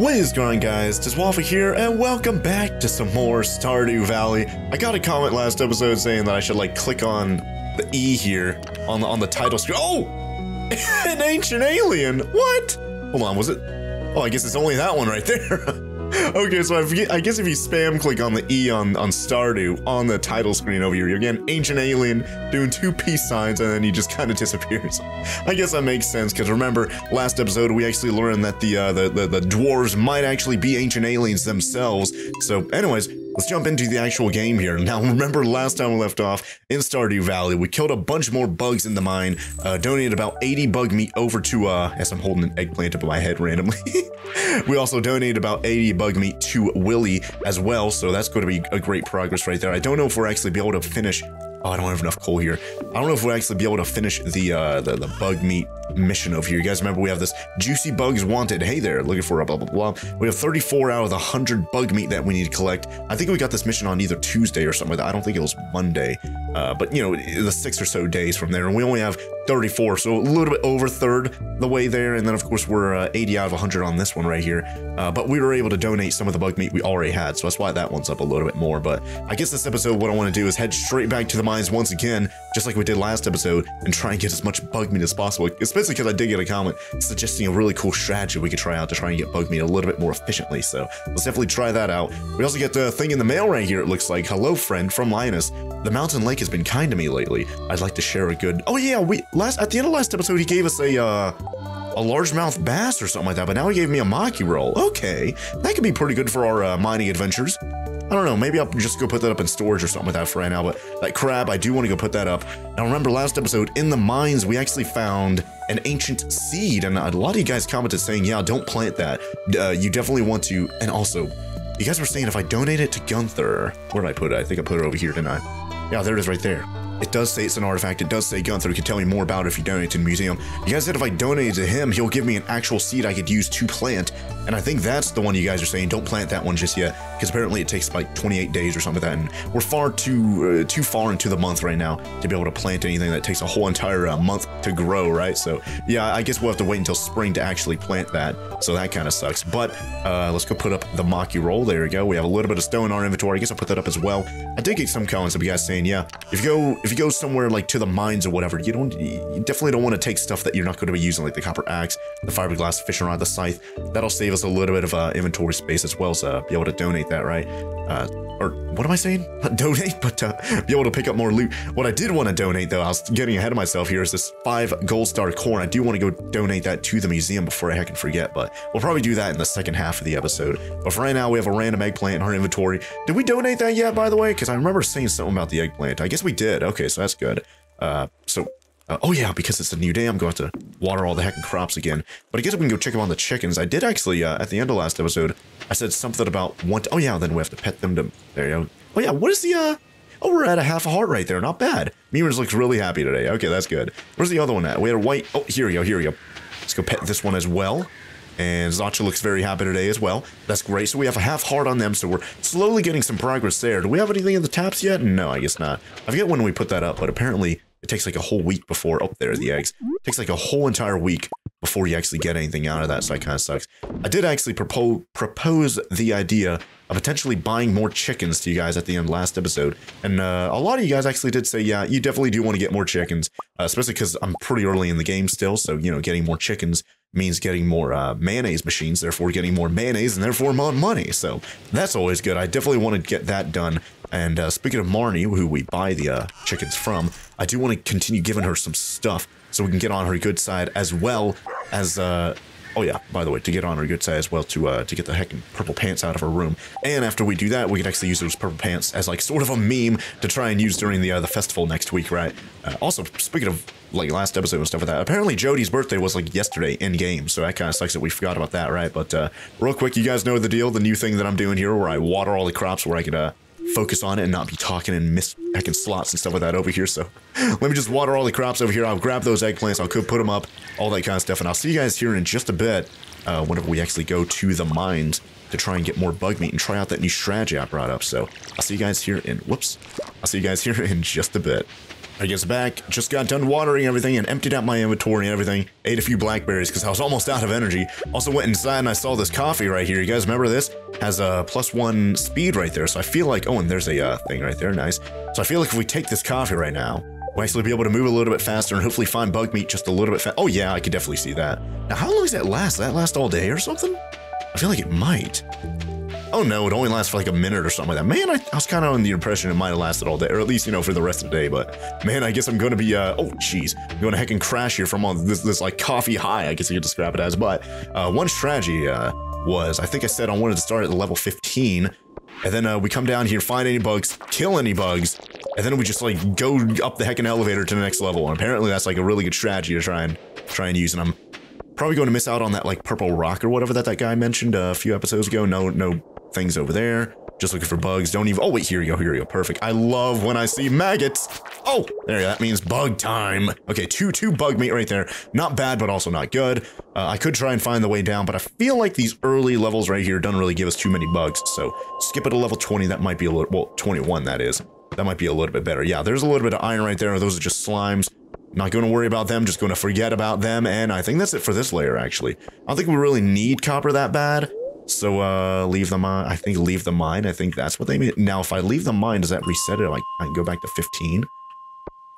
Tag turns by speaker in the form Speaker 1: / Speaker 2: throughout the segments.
Speaker 1: What is going on guys, Waffle here and welcome back to some more Stardew Valley. I got a comment last episode saying that I should like click on the E here on the, on the title screen. Oh! An ancient alien! What? Hold on, was it? Oh, I guess it's only that one right there. okay, so I, I guess if you spam click on the E on, on Stardew on the title screen over here, you get an ancient alien doing two peace signs and then he just kind of disappears. I guess that makes sense because remember last episode we actually learned that the, uh, the, the the dwarves might actually be ancient aliens themselves. So, anyways, Let's jump into the actual game here. Now, remember last time we left off in Stardew Valley, we killed a bunch more bugs in the mine, uh, donated about 80 bug meat over to, uh, as I'm holding an eggplant up in my head randomly. we also donated about 80 bug meat to Willy as well, so that's going to be a great progress right there. I don't know if we're actually be able to finish Oh, I don't have enough coal here. I don't know if we'll actually be able to finish the, uh, the, the bug meat mission over here. You guys remember we have this juicy bugs wanted. Hey there, looking for a blah, blah, blah. We have 34 out of the 100 bug meat that we need to collect. I think we got this mission on either Tuesday or something like that. I don't think it was Monday. Uh, but, you know, the six or so days from there. And we only have 34, so a little bit over third the way there. And then, of course, we're uh, 80 out of 100 on this one right here. Uh, but we were able to donate some of the bug meat we already had, so that's why that one's up a little bit more. But I guess this episode, what I want to do is head straight back to the once again, just like we did last episode, and try and get as much bug meat as possible. Especially because I did get a comment suggesting a really cool strategy we could try out to try and get bug meat a little bit more efficiently. So let's definitely try that out. We also get the thing in the mail right here, it looks like. Hello, friend, from Linus. The mountain lake has been kind to me lately. I'd like to share a good... Oh yeah, we last at the end of last episode, he gave us a, uh, a largemouth bass or something like that, but now he gave me a maki roll. Okay, that could be pretty good for our uh, mining adventures. I don't know, maybe I'll just go put that up in storage or something like that for right now, but that crab, I do want to go put that up. Now remember last episode, in the mines, we actually found an ancient seed, and a lot of you guys commented saying, yeah, don't plant that. Uh, you definitely want to, and also, you guys were saying if I donate it to Gunther, where did I put it? I think I put it over here, didn't I? Yeah, there it is right there. It does say it's an artifact. It does say Gunther can tell me more about it if you donate to the museum. You guys said if I donated to him, he'll give me an actual seed I could use to plant. And I think that's the one you guys are saying, don't plant that one just yet, because apparently it takes like 28 days or something like that. And we're far too uh, too far into the month right now to be able to plant anything that takes a whole entire uh, month to grow, right? So yeah, I guess we'll have to wait until spring to actually plant that. So that kind of sucks. But uh, let's go put up the Maki roll. There we go. We have a little bit of stone in our inventory. I guess I'll put that up as well. I did get some comments of you guys saying, yeah, if you go if you go somewhere like to the mines or whatever, you don't you definitely don't want to take stuff that you're not going to be using, like the copper axe, the fiberglass fishing rod, the scythe. That'll save us a little bit of uh, inventory space as well, so be able to donate that, right? Uh, or what am I saying? Not donate, but uh, be able to pick up more loot. What I did want to donate, though, I was getting ahead of myself here, is this five gold star corn. I do want to go donate that to the museum before I heck and forget, but we'll probably do that in the second half of the episode. But for right now, we have a random eggplant in our inventory. Did we donate that yet, by the way? Because I remember saying something about the eggplant. I guess we did. Okay, so that's good. Uh, so uh, oh yeah, because it's a new day, I'm going to water all the heckin' crops again. But I guess we can go check up on the chickens. I did actually, uh, at the end of last episode, I said something about want. Oh yeah, then we have to pet them to. There you go. Oh yeah, what is the uh? Oh, we're at a half a heart right there. Not bad. Memers looks really happy today. Okay, that's good. Where's the other one at? We had a white. Oh, here we go. Here we go. Let's go pet this one as well. And Zacha looks very happy today as well. That's great. So we have a half heart on them, so we're slowly getting some progress there. Do we have anything in the taps yet? No, I guess not. I forget when we put that up, but apparently it takes like a whole week before, oh, there the eggs. It takes like a whole entire week before you actually get anything out of that, so that kind of sucks. I did actually propose propose the idea of potentially buying more chickens to you guys at the end last episode. And uh, a lot of you guys actually did say, yeah, you definitely do want to get more chickens, uh, especially because I'm pretty early in the game still. So, you know, getting more chickens means getting more uh, mayonnaise machines, therefore getting more mayonnaise and therefore more money. So that's always good. I definitely want to get that done. And uh, speaking of Marnie, who we buy the uh, chickens from, I do want to continue giving her some stuff so we can get on her good side as well as uh, Oh yeah, by the way, to get on her good side as well to uh, to get the heckin' purple pants out of her room. And after we do that, we can actually use those purple pants as like sort of a meme to try and use during the uh, the festival next week, right? Also, speaking of like last episode and stuff like that, apparently Jodi's birthday was like yesterday in game, so that kind of sucks that we forgot about that, right? But uh, real quick, you guys know the deal, the new thing that I'm doing here, where I water all the crops, where I could uh, focus on it and not be talking and miss heckin' slots and stuff like that over here. So let me just water all the crops over here. I'll grab those eggplants. I'll cook, put them up, all that kind of stuff. And I'll see you guys here in just a bit uh, whenever we actually go to the mines to try and get more bug meat and try out that new strategy I brought up. So I'll see you guys here in, whoops, I'll see you guys here in just a bit. I guess back, just got done watering everything and emptied out my inventory and everything. Ate a few blackberries because I was almost out of energy. Also went inside and I saw this coffee right here. You guys remember this? Has a plus one speed right there. So I feel like, oh, and there's a uh, thing right there. Nice. So I feel like if we take this coffee right now, we'll actually be able to move a little bit faster and hopefully find bug meat just a little bit fast. Oh yeah, I could definitely see that. Now, how long does that last? Does that last all day or something? I feel like it might. Oh no, it only lasts for like a minute or something like that. Man, I, I was kind of on the impression it might have lasted all day, or at least, you know, for the rest of the day. But man, I guess I'm going to be, uh, oh jeez, I'm going to heck and crash here from all this, this like coffee high, I guess you could describe it as. But uh, one strategy uh, was, I think I said I wanted to start at level 15, and then uh, we come down here, find any bugs, kill any bugs, and then we just like go up the heckin' elevator to the next level. And apparently that's like a really good strategy to try and try and use. And I'm probably going to miss out on that like purple rock or whatever that that guy mentioned a few episodes ago. No, no things over there. Just looking for bugs. Don't even. Oh wait, here you go. Here you go. Perfect. I love when I see maggots. Oh, there. You go. That means bug time. Okay, two two bug meat right there. Not bad, but also not good. Uh, I could try and find the way down, but I feel like these early levels right here don't really give us too many bugs. So skip it to level 20. That might be a little. Well, 21. That is. That might be a little bit better. Yeah, there's a little bit of iron right there. Those are just slimes. Not going to worry about them, just going to forget about them, and I think that's it for this layer, actually. I don't think we really need copper that bad, so, uh, leave the mine. I think leave the mine. I think that's what they mean. Now, if I leave the mine, does that reset it? Like, I can go back to 15?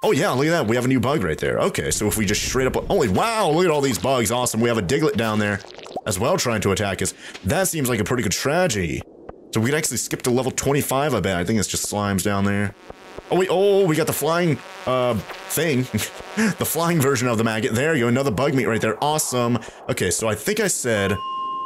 Speaker 1: Oh, yeah, look at that. We have a new bug right there. Okay, so if we just straight up... Holy, wow, look at all these bugs. Awesome. We have a Diglett down there as well trying to attack us. That seems like a pretty good strategy. So we could actually skip to level 25, I bet. I think it's just slimes down there. Oh, wait, oh, we got the flying, uh, thing. the flying version of the maggot. There you go, another bug meat right there. Awesome. Okay, so I think I said,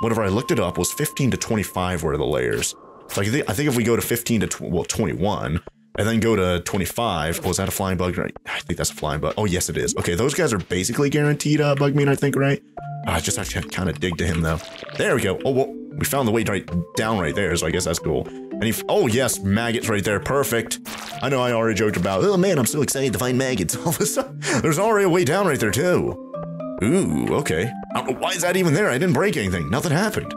Speaker 1: whatever I looked it up, was 15 to 25 were the layers. So I think, I think if we go to 15 to, tw well, 21, and then go to 25, oh, is that a flying bug? I think that's a flying bug. Oh, yes, it is. Okay, those guys are basically guaranteed, uh, bug meat, I think, right? I just to kind of dig to him, though. There we go. Oh, well, we found the way right down right there, so I guess that's cool. And he, oh yes, maggots right there, perfect. I know I already joked about, oh man, I'm so excited to find maggots. All of a sudden, there's already a way down right there too. Ooh, okay. why is that even there? I didn't break anything. Nothing happened.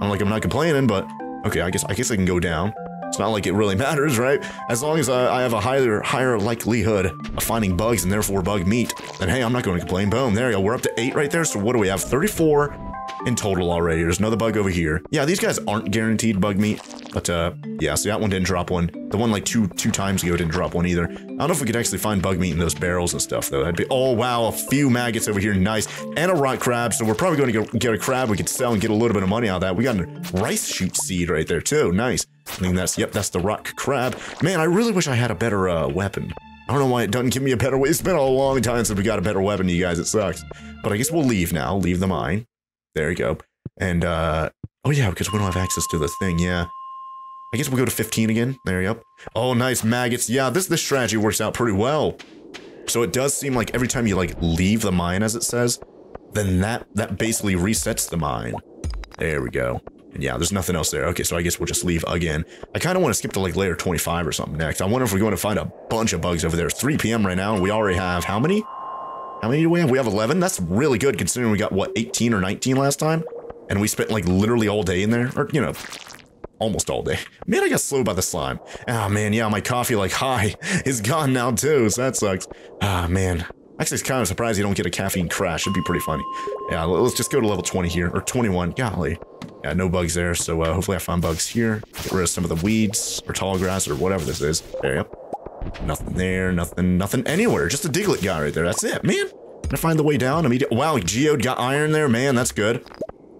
Speaker 1: I'm like, I'm not complaining, but okay, I guess I guess I can go down. It's not like it really matters, right? As long as I, I have a higher higher likelihood of finding bugs and therefore bug meat, then hey, I'm not going to complain. Boom, there you go. We're up to eight right there. So what do we have? 34 in total already. There's another bug over here. Yeah, these guys aren't guaranteed bug meat, but uh, yeah, so that one didn't drop one. The one like two two times ago didn't drop one either. I don't know if we could actually find bug meat in those barrels and stuff though. That'd be, oh wow, a few maggots over here, nice. And a rock crab, so we're probably going to get a crab we could sell and get a little bit of money out of that. We got a rice shoot seed right there too, nice. I think that's, yep, that's the rock crab. Man, I really wish I had a better uh, weapon. I don't know why it doesn't give me a better way. It's been a long time since we got a better weapon, you guys. It sucks. But I guess we'll leave now. Leave the mine. There you go. And, uh, oh yeah, because we don't have access to the thing, yeah. I guess we'll go to 15 again. There you go. Oh, nice maggots. Yeah, this, this strategy works out pretty well. So it does seem like every time you, like, leave the mine, as it says, then that, that basically resets the mine. There we go. And yeah, there's nothing else there. Okay, so I guess we'll just leave again. I kind of want to skip to, like, layer 25 or something next. I wonder if we're going to find a bunch of bugs over there. It's 3 p.m. right now, and we already have how many? How many do we have? We have 11? That's really good, considering we got, what, 18 or 19 last time? And we spent like literally all day in there, or you know, almost all day. Man, I got slowed by the slime. Oh man, yeah, my coffee like high is gone now too, so that sucks. Ah man. Actually, it's kind of surprised you don't get a caffeine crash. It'd be pretty funny. Yeah, let's just go to level 20 here, or 21. Golly. Yeah, no bugs there, so uh, hopefully I find bugs here. Get rid of some of the weeds, or tall grass, or whatever this is. There. Nothing there, nothing, nothing anywhere. Just a Diglett guy right there. That's it, man. Gonna find the way down immediately. Wow, Geode got iron there, man. That's good.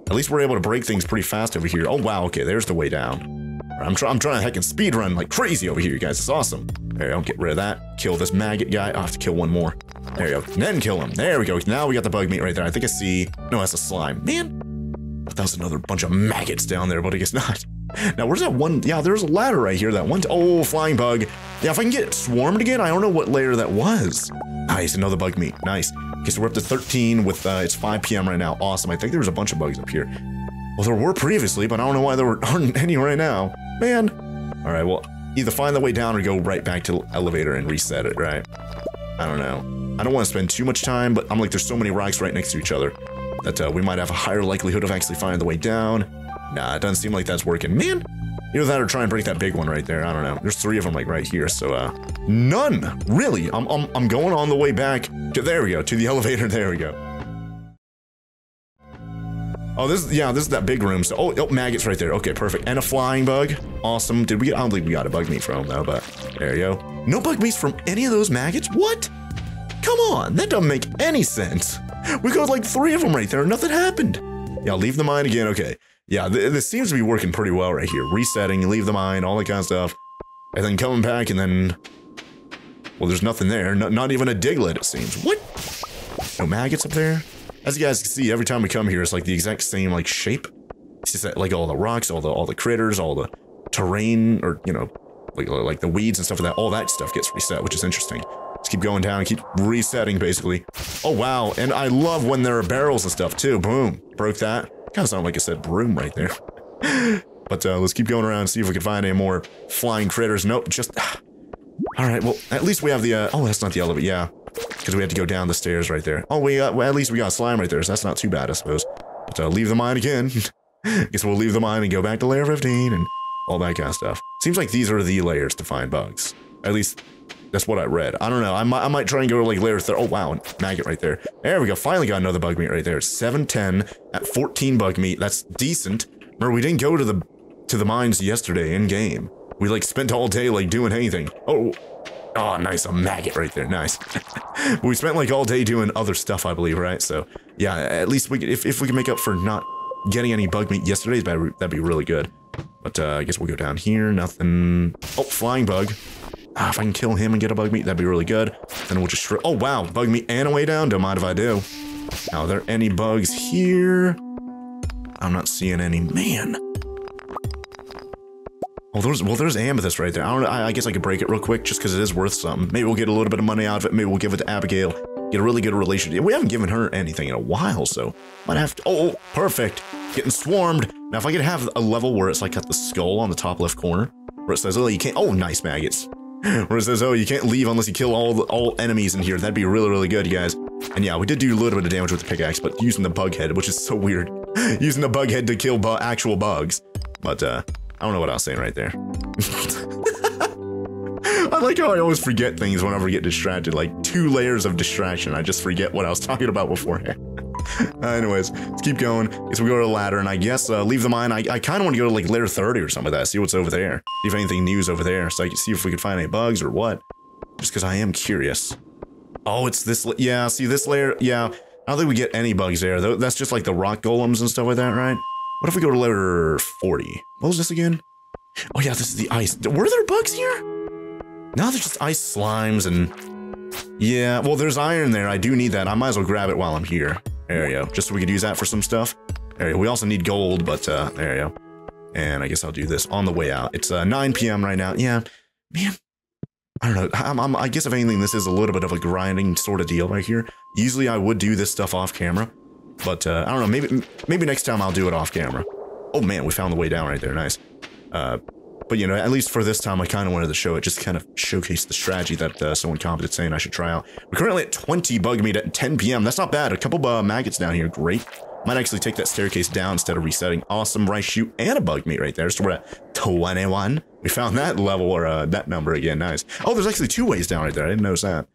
Speaker 1: At least we're able to break things pretty fast over here. Oh, wow, okay, there's the way down. I'm, try I'm trying to heckin' speed run like crazy over here, you guys. It's awesome. There, I'll get rid of that. Kill this maggot guy. Oh, I have to kill one more. There you go. Then kill him. There we go. Now we got the bug meat right there. I think I see... No, that's a slime. Man, that was another bunch of maggots down there, but I guess not. Now, where's that one? Yeah, there's a ladder right here. That one. Oh, flying bug. Yeah, if I can get swarmed again, I don't know what layer that was. Nice, another bug meat. Nice. Okay, so we're up to 13 with, uh, it's 5 p.m. right now. Awesome. I think there was a bunch of bugs up here. Well, there were previously, but I don't know why there aren't any right now. Man. All right, well, either find the way down or go right back to the elevator and reset it, right? I don't know. I don't want to spend too much time, but I'm like, there's so many rocks right next to each other that uh, we might have a higher likelihood of actually finding the way down. Nah, it doesn't seem like that's working. Man, either that or try and break that big one right there. I don't know. There's three of them like right here. So, uh, none. Really? I'm, I'm, I'm going on the way back to, there we go, to the elevator. There we go. Oh, this is, yeah, this is that big room. So, oh, oh, maggots right there. Okay, perfect. And a flying bug. Awesome. Did we, I don't think we got a bug meat from though, but there you go. No bug meats from any of those maggots? What? Come on, that doesn't make any sense. We got like three of them right there nothing happened. Yeah, leave the mine again. Okay. Yeah, th this seems to be working pretty well right here. Resetting, leave the mine, all that kind of stuff. And then coming back and then... Well, there's nothing there. No, not even a diglet, it seems. What? No maggots up there? As you guys can see, every time we come here, it's like the exact same like shape. It's just that, like all the rocks, all the all the critters, all the terrain, or you know, like like the weeds and stuff like that. All that stuff gets reset, which is interesting. Just keep going down, keep resetting basically. Oh wow, and I love when there are barrels and stuff too. Boom, broke that. Kind of sounded like it said broom right there. but uh, let's keep going around and see if we can find any more flying critters. Nope, just... All right, well, at least we have the... Uh, oh, that's not the elevator, yeah because we had to go down the stairs right there. Oh, we got, well, at least we got slime right there, so that's not too bad, I suppose. But uh, leave the mine again. Guess we'll leave the mine and go back to layer 15 and all that kind of stuff. Seems like these are the layers to find bugs. At least that's what I read. I don't know. I might, I might try and go like layer 30. Oh, wow. Maggot right there. There we go. Finally got another bug meat right there. 710 at 14 bug meat. That's decent. Remember, we didn't go to the to the mines yesterday in game. We like spent all day like doing anything. Oh, Oh, nice. A maggot right there. Nice. we spent like all day doing other stuff, I believe, right? So, yeah, at least we if, if we can make up for not getting any bug meat yesterday, that'd be really good. But uh, I guess we'll go down here. Nothing. Oh, flying bug. Ah, if I can kill him and get a bug meat, that'd be really good. Then we'll just... Oh, wow. Bug meat and a way down. Don't mind if I do. Now, are there any bugs here? I'm not seeing any. Man. Well, there's well, there's amethyst right there. I don't. I, I guess I could break it real quick just because it is worth something. Maybe we'll get a little bit of money out of it. Maybe we'll give it to Abigail. Get a really good relationship. We haven't given her anything in a while, so might have to. Oh, perfect. Getting swarmed. Now, if I could have a level where it's like at the skull on the top left corner, where it says, "Oh, you can't." Oh, nice maggots. Where it says, "Oh, you can't leave unless you kill all all enemies in here." That'd be really, really good, you guys. And yeah, we did do a little bit of damage with the pickaxe, but using the bug head, which is so weird, using the bug head to kill bu actual bugs. But uh, I don't know what I was saying right there. I like how I always forget things whenever I get distracted. Like two layers of distraction. I just forget what I was talking about beforehand. uh, anyways, let's keep going. Guess we go to the ladder, and I guess uh, leave the mine. I, I kind of want to go to like layer 30 or something like that. See what's over there. See if anything new's over there, so I can see if we can find any bugs or what. Just because I am curious. Oh, it's this. Yeah, see this layer. Yeah, I don't think we get any bugs there. That's just like the rock golems and stuff like that, right? What if we go to layer 40? What was this again? Oh yeah, this is the ice. Were there bugs here? No, there's just ice slimes and... Yeah, well, there's iron there. I do need that. I might as well grab it while I'm here. There you go. Just so we could use that for some stuff. There go. We also need gold, but uh, there you go. And I guess I'll do this on the way out. It's uh, 9 p.m. right now. Yeah, man. I don't know. I'm, I'm, i guess if anything, this is a little bit of a grinding sort of deal right here. Usually I would do this stuff off camera. But uh, I don't know, maybe maybe next time I'll do it off camera. Oh man, we found the way down right there, nice. Uh, but you know, at least for this time, I kind of wanted to show it, just kind of showcase the strategy that uh, someone commented saying I should try out. We're currently at 20 bug meat at 10 p.m. That's not bad. A couple uh, maggots down here, great. Might actually take that staircase down instead of resetting. Awesome rice shoot and a bug meat right there. So we're at 21. We found that level or uh, that number again. Nice. Oh, there's actually two ways down right there. I didn't notice that.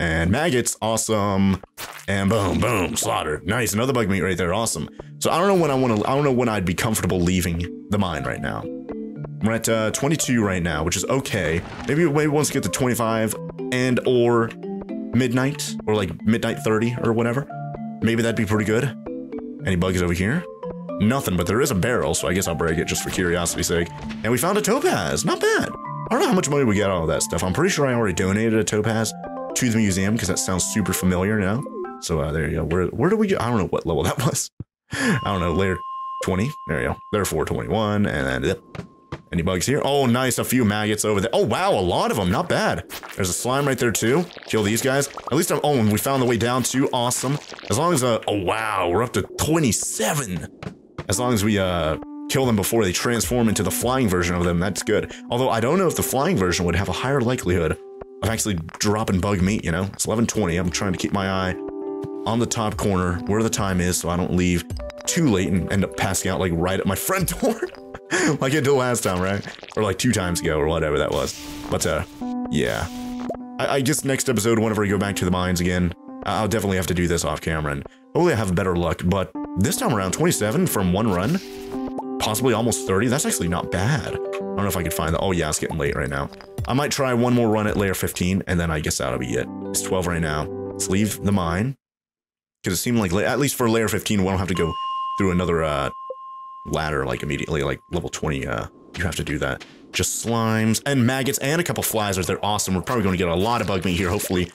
Speaker 1: And maggots, awesome. And boom, boom, slaughter. Nice, another bug meat right there, awesome. So I don't know when I want to, I don't know when I'd be comfortable leaving the mine right now. We're at uh, 22 right now, which is okay. Maybe, maybe once we get to 25 and or midnight or like midnight 30 or whatever. Maybe that'd be pretty good. Any bugs over here? Nothing, but there is a barrel, so I guess I'll break it just for curiosity's sake. And we found a topaz, not bad. I don't know how much money we get out of that stuff. I'm pretty sure I already donated a topaz to the museum because that sounds super familiar now. So uh, there you go. Where where do we get? I don't know what level that was. I don't know. Layer 20. There you go. Layer 421. And then yep. Any bugs here? Oh, nice. A few maggots over there. Oh, wow. A lot of them. Not bad. There's a slime right there, too. Kill these guys. At least I'm... Oh, and we found the way down, too. Awesome. As long as... Uh, oh, wow. We're up to 27. As long as we uh, kill them before they transform into the flying version of them, that's good. Although I don't know if the flying version would have a higher likelihood of actually dropping bug meat, you know? It's 1120. I'm trying to keep my eye on the top corner where the time is so I don't leave too late and end up passing out like right at my front door. Like I did last time, right? Or like two times ago or whatever that was. But uh, yeah. I, I guess next episode, whenever I go back to the mines again, I'll definitely have to do this off camera and hopefully I have better luck. But this time around, 27 from one run, possibly almost 30. That's actually not bad. I don't know if I could find that. Oh yeah, it's getting late right now. I might try one more run at layer 15 and then I guess that'll be it. It's 12 right now. Let's leave the mine. Because it seemed like, at least for layer 15, we don't have to go through another uh, ladder like immediately, like level 20. Uh, you have to do that. Just slimes and maggots and a couple flies. They're awesome. We're probably going to get a lot of bug meat here, hopefully.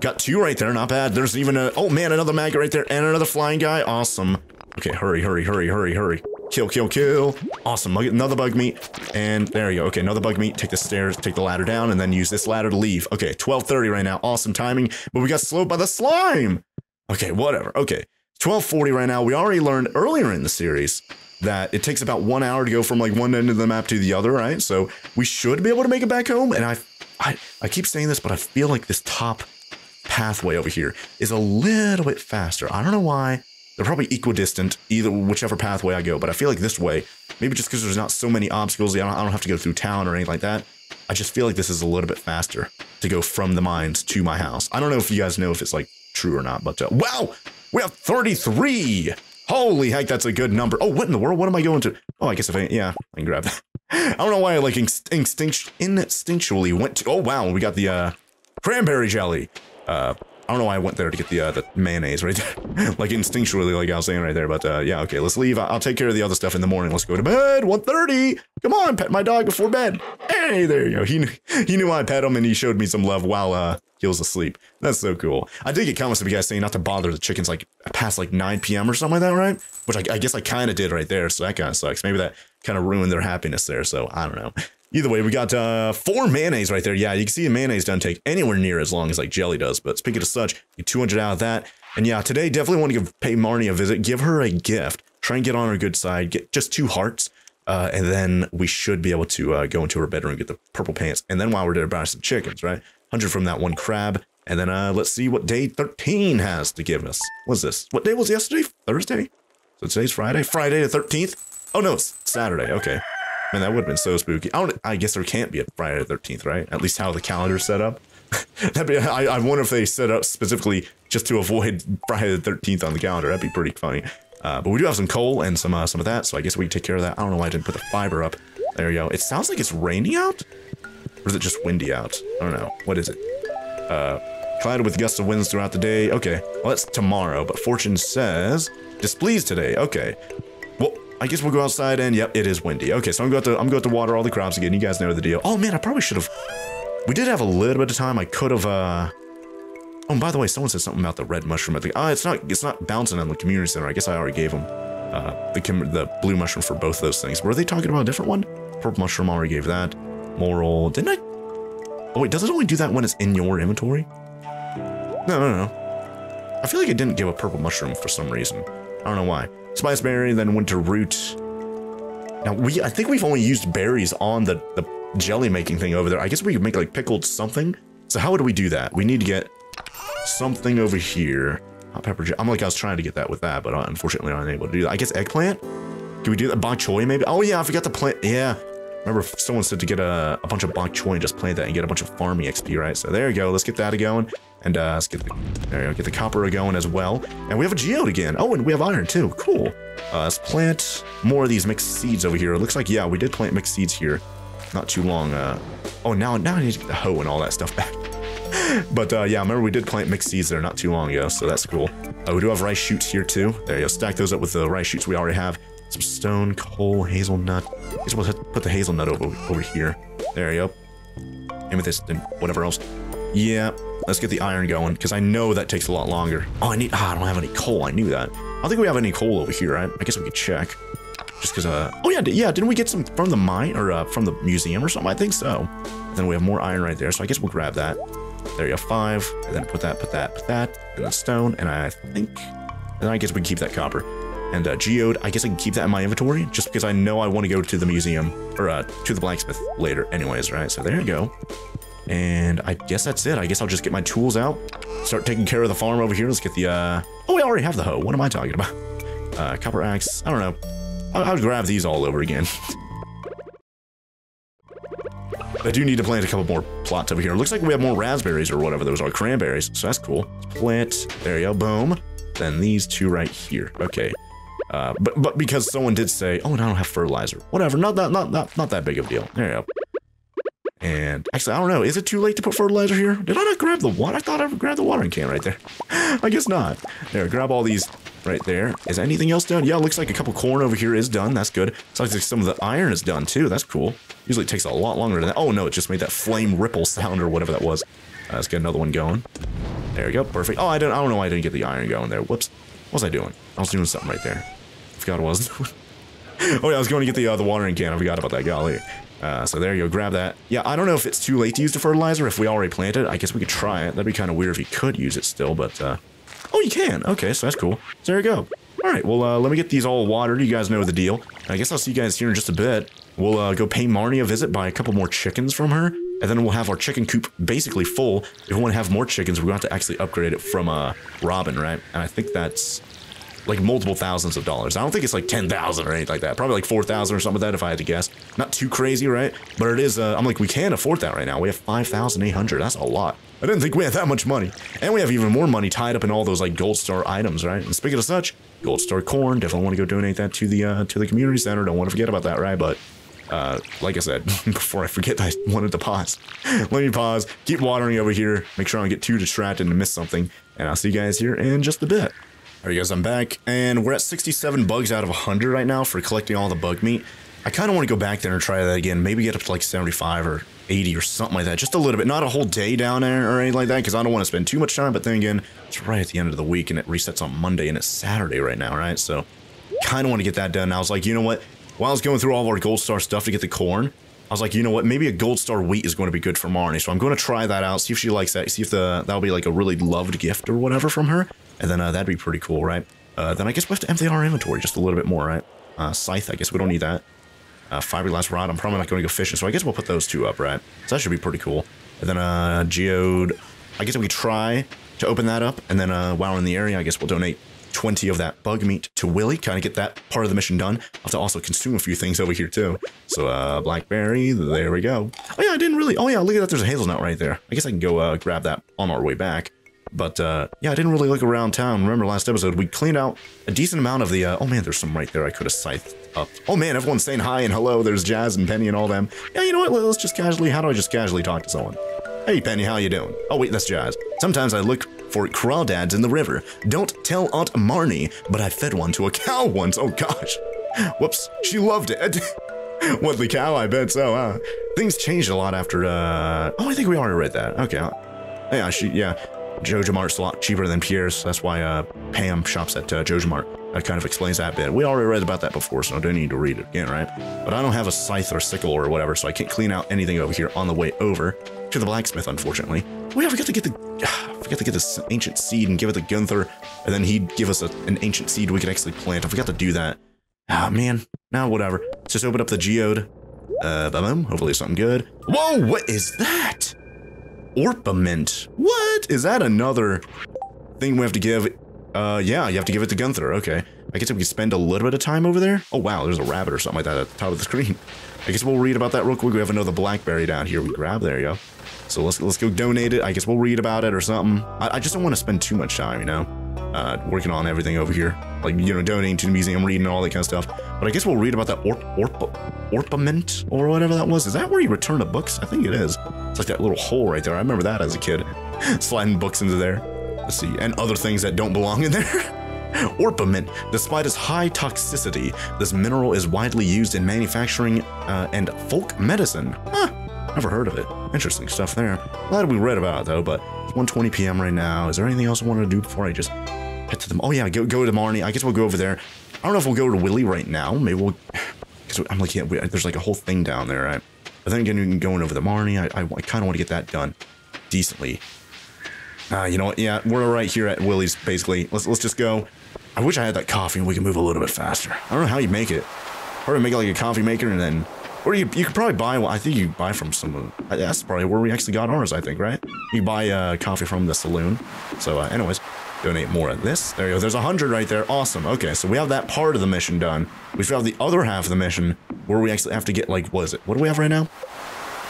Speaker 1: Got two right there, not bad. There's even a, oh man, another maggot right there and another flying guy. Awesome. Okay, hurry, hurry, hurry, hurry, hurry. Kill, kill, kill. Awesome. Another bug meat. And there you go. Okay, another bug meat. Take the stairs, take the ladder down, and then use this ladder to leave. Okay, 1230 right now. Awesome timing. But we got slowed by the slime. Okay, whatever. Okay, 1240 right now. We already learned earlier in the series that it takes about one hour to go from like one end of the map to the other, right? So we should be able to make it back home. And I, I, I keep saying this, but I feel like this top pathway over here is a little bit faster. I don't know why. They're probably equidistant, either whichever pathway I go, but I feel like this way, maybe just because there's not so many obstacles, I don't, I don't have to go through town or anything like that. I just feel like this is a little bit faster to go from the mines to my house. I don't know if you guys know if it's like true or not, but uh, wow, we have 33. Holy heck, that's a good number. Oh, what in the world? What am I going to? Oh, I guess if I, yeah, I can grab that. I don't know why I like instinct, instinctually went to, oh wow, we got the uh, cranberry jelly. Uh, don't know why I went there to get the uh, the mayonnaise right there. like instinctually, like I was saying right there. But uh, yeah, okay, let's leave. I'll take care of the other stuff in the morning. Let's go to bed. 1.30. Come on, pet my dog before bed. Hey, there you go. He, he knew I pet him and he showed me some love while uh, he was asleep. That's so cool. I did get comments of you guys saying not to bother the chickens like past like 9 p.m. or something like that, right? Which I, I guess I kind of did right there. So that kind of sucks. Maybe that kind of ruined their happiness there. So I don't know. Either way, we got uh, four mayonnaise right there. Yeah, you can see the mayonnaise doesn't take anywhere near as long as like jelly does. But speaking of such, get 200 out of that. And yeah, today definitely want to give pay Marnie a visit. Give her a gift. Try and get on her good side. Get just two hearts. Uh, and then we should be able to uh, go into her bedroom, get the purple pants. And then while we're there, buy some chickens, right? 100 from that one crab. And then uh, let's see what day 13 has to give us. What's this? What day was yesterday? Thursday? So today's Friday? Friday the 13th? Oh no, it's Saturday. Okay. Man, that would have been so spooky. I. I guess there can't be a Friday the 13th, right? At least how the calendar's set up. That'd be. I, I wonder if they set up specifically just to avoid Friday the 13th on the calendar. That'd be pretty funny. Uh, but we do have some coal and some uh, some of that, so I guess we can take care of that. I don't know why I didn't put the fiber up. There you go. It sounds like it's rainy out, or is it just windy out? I don't know. What is it? Uh, clouded with gusts of winds throughout the day. Okay, well that's tomorrow, but fortune says displeased today. Okay, I guess we'll go outside and yep, it is windy. Okay, so I'm going to I'm going to water all the crops again. You guys know the deal. Oh man, I probably should have. We did have a little bit of time. I could have. uh Oh, and by the way, someone said something about the red mushroom. I think, ah, oh, it's not it's not bouncing on the community center. I guess I already gave them uh, the the blue mushroom for both those things. Were they talking about a different one? Purple mushroom already gave that. Morel, didn't I? Oh wait, does it only do that when it's in your inventory? No, no, no. I feel like it didn't give a purple mushroom for some reason. I don't know why. Spice berry, then winter root. Now, we I think we've only used berries on the, the jelly making thing over there. I guess we could make like pickled something. So how would we do that? We need to get something over here. Hot pepper jelly. I'm like, I was trying to get that with that, but uh, unfortunately I'm unable to do that. I guess eggplant? Can we do that? Bok choy maybe? Oh yeah, I forgot to plant. Yeah. Remember someone said to get a, a bunch of bok choy and just plant that and get a bunch of farming XP, right? So there you go. Let's get that going. And uh, let's get the, there you go, get the copper going as well. And we have a geode again. Oh, and we have iron too. Cool. Uh, let's plant more of these mixed seeds over here. It looks like, yeah, we did plant mixed seeds here not too long. Uh, oh, now, now I need to get the hoe and all that stuff back. but uh, yeah, remember we did plant mixed seeds there not too long ago, so that's cool. Uh, we do have rice shoots here too. There you go. Stack those up with the rice shoots we already have. Some stone, coal, hazelnut. I guess we'll put the hazelnut over, over here. There you go. Amethyst and whatever else. Yeah, let's get the iron going, because I know that takes a lot longer. Oh, I need, ah, I don't have any coal. I knew that. I don't think we have any coal over here, right? I guess we could check. Just because, uh, oh yeah, yeah, didn't we get some from the mine, or uh, from the museum or something? I think so. And then we have more iron right there, so I guess we'll grab that. There you go, five, and then put that, put that, put that, and then stone, and I think, and I guess we can keep that copper. And uh, geode, I guess I can keep that in my inventory, just because I know I want to go to the museum, or uh, to the blacksmith later anyways, right? So there you go. And I guess that's it. I guess I'll just get my tools out, start taking care of the farm over here. Let's get the, uh, oh, we already have the hoe. What am I talking about? Uh, copper axe. I don't know. I, I would grab these all over again. I do need to plant a couple more plots over here. Looks like we have more raspberries or whatever those are, cranberries. So that's cool. Plant. There you go. Boom. Then these two right here. Okay. Uh, but but because someone did say, oh, and I don't have fertilizer. Whatever. Not that not not not that big of a deal. There you go. And actually, I don't know. Is it too late to put fertilizer here? Did I not grab the water? I thought I grabbed the watering can right there. I guess not. There, grab all these right there. Is anything else done? Yeah, looks like a couple corn over here is done. That's good. Looks like some of the iron is done too. That's cool. Usually it takes a lot longer than that. Oh no, it just made that flame ripple sound or whatever that was. Uh, let's get another one going. There we go. Perfect. Oh, I don't, I don't know why I didn't get the iron going there. Whoops. What was I doing? I was doing something right there. Forgot what I was doing. oh yeah, I was going to get the, uh, the watering can. I forgot about that. Golly. Uh, so there you go, grab that. Yeah, I don't know if it's too late to use the fertilizer if we already planted. I guess we could try it. That'd be kind of weird if you could use it still, but, uh... Oh, you can! Okay, so that's cool. So there you go. Alright, well, uh, let me get these all watered. You guys know the deal. I guess I'll see you guys here in just a bit. We'll, uh, go pay Marnie a visit, buy a couple more chickens from her, and then we'll have our chicken coop basically full. If we want to have more chickens, we're going to have to actually upgrade it from, uh, Robin, right? And I think that's like multiple thousands of dollars. I don't think it's like 10,000 or anything like that. Probably like 4,000 or something like that if I had to guess. Not too crazy, right? But it is, uh, I'm like, we can't afford that right now. We have 5,800. That's a lot. I didn't think we had that much money. And we have even more money tied up in all those like gold star items, right? And speaking of such, gold star corn, definitely want to go donate that to the, uh, to the community center. Don't want to forget about that, right? But uh, like I said, before I forget, I wanted to pause. Let me pause, keep watering over here, make sure I don't get too distracted and miss something, and I'll see you guys here in just a bit. Alright guys, I'm back, and we're at 67 bugs out of 100 right now for collecting all the bug meat. I kind of want to go back there and try that again, maybe get up to like 75 or 80 or something like that, just a little bit, not a whole day down there or anything like that, because I don't want to spend too much time, but then again, it's right at the end of the week, and it resets on Monday, and it's Saturday right now, right? So, kind of want to get that done. I was like, you know what, while I was going through all of our gold star stuff to get the corn, I was like, you know what, maybe a gold star wheat is going to be good for Marnie, so I'm going to try that out, see if she likes that, see if the that'll be like a really loved gift or whatever from her, and then uh, that'd be pretty cool, right? Uh, then I guess we have to empty our inventory just a little bit more, right? Uh, scythe, I guess we don't need that. Uh, fiberglass rod, I'm probably not going to go fishing, so I guess we'll put those two up, right? So that should be pretty cool. And then uh, geode, I guess we try to open that up, and then uh, while we're in the area, I guess we'll donate 20 of that bug meat to Willy, kind of get that part of the mission done. I'll have to also consume a few things over here too. So, uh, blackberry, there we go. Oh yeah, I didn't really, oh yeah, look at that, there's a hazelnut right there. I guess I can go uh, grab that on our way back. But uh, yeah, I didn't really look around town. Remember last episode, we cleaned out a decent amount of the, uh, oh man, there's some right there I could have scythed up. Oh man, everyone's saying hi and hello. There's Jas and Penny and all them. Yeah, you know what, let's just casually, how do I just casually talk to someone? Hey Penny, how you doing? Oh wait, that's Jas. Sometimes I look for crawdads in the river. Don't tell Aunt Marnie, but I fed one to a cow once. Oh gosh. Whoops, she loved it. what, the cow? I bet so, huh? Things changed a lot after, uh... Oh, I think we already read that. Okay. Yeah, she, yeah. Joja Mart's a lot cheaper than Pierre's. That's why uh, Pam shops at uh, Joja Mart. That kind of explains that bit. We already read about that before, so I don't need to read it again, right? But I don't have a scythe or sickle or whatever, so I can't clean out anything over here on the way over to the blacksmith, unfortunately. We got to get the, uh, we got to get this ancient seed and give it to Gunther, and then he'd give us a, an ancient seed we could actually plant. I forgot to do that. Ah, man. Now, whatever. Let's just open up the geode. Uh, boom. Hopefully something good. Whoa, what is that? Orpiment. What? Is that another thing we have to give? Uh, yeah, you have to give it to Gunther. Okay. I guess we can spend a little bit of time over there. Oh, wow, there's a rabbit or something like that at the top of the screen. I guess we'll read about that real quick. We have another blackberry down here. We grab. There you go. So let's let's go donate it. I guess we'll read about it or something. I, I just don't want to spend too much time, you know, uh, working on everything over here. Like, you know, donating to the museum, reading all that kind of stuff. But I guess we'll read about that orp, orp, orpiment or whatever that was. Is that where you return the books? I think it is. It's like that little hole right there. I remember that as a kid. Sliding books into there. Let's see. And other things that don't belong in there. Orpiment. Despite its high toxicity, this mineral is widely used in manufacturing uh, and folk medicine. Huh. Never heard of it. Interesting stuff there. Glad we read about it though, but it's 1.20 p.m. right now. Is there anything else I wanted to do before I just head to them? Oh yeah, go, go to Marnie. I guess we'll go over there. I don't know if we'll go to Willy right now. Maybe we'll... Because I'm like, yeah, we, there's like a whole thing down there, right? But then again, going over the Marnie, I, I, I kind of want to get that done decently. Uh, you know what? Yeah, we're right here at Willy's, basically. Let's, let's just go. I wish I had that coffee and we could move a little bit faster. I don't know how you make it. Probably make it like a coffee maker and then... Or you, you could probably buy one. I think you buy from some... That's probably where we actually got ours, I think, right? You buy uh, coffee from the saloon. So, uh, anyways. Donate more of this. There you go. There's a 100 right there. Awesome. Okay, so we have that part of the mission done. We still have the other half of the mission where we actually have to get, like, what is it? What do we have right now?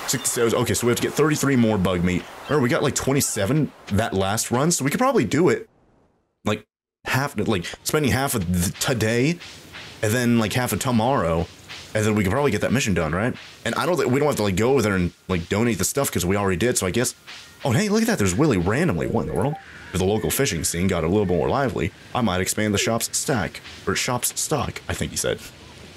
Speaker 1: 67. Okay, so we have to get 33 more bug meat. Or we got, like, 27 that last run, so we could probably do it, like, half, like, spending half of today and then, like, half of tomorrow and then we can probably get that mission done, right? And I don't think we don't have to like go over there and like donate the stuff because we already did. So I guess. Oh, hey, look at that! There's Willy randomly. What in the world? If the local fishing scene got a little more lively, I might expand the shop's stack or shop's stock. I think he said.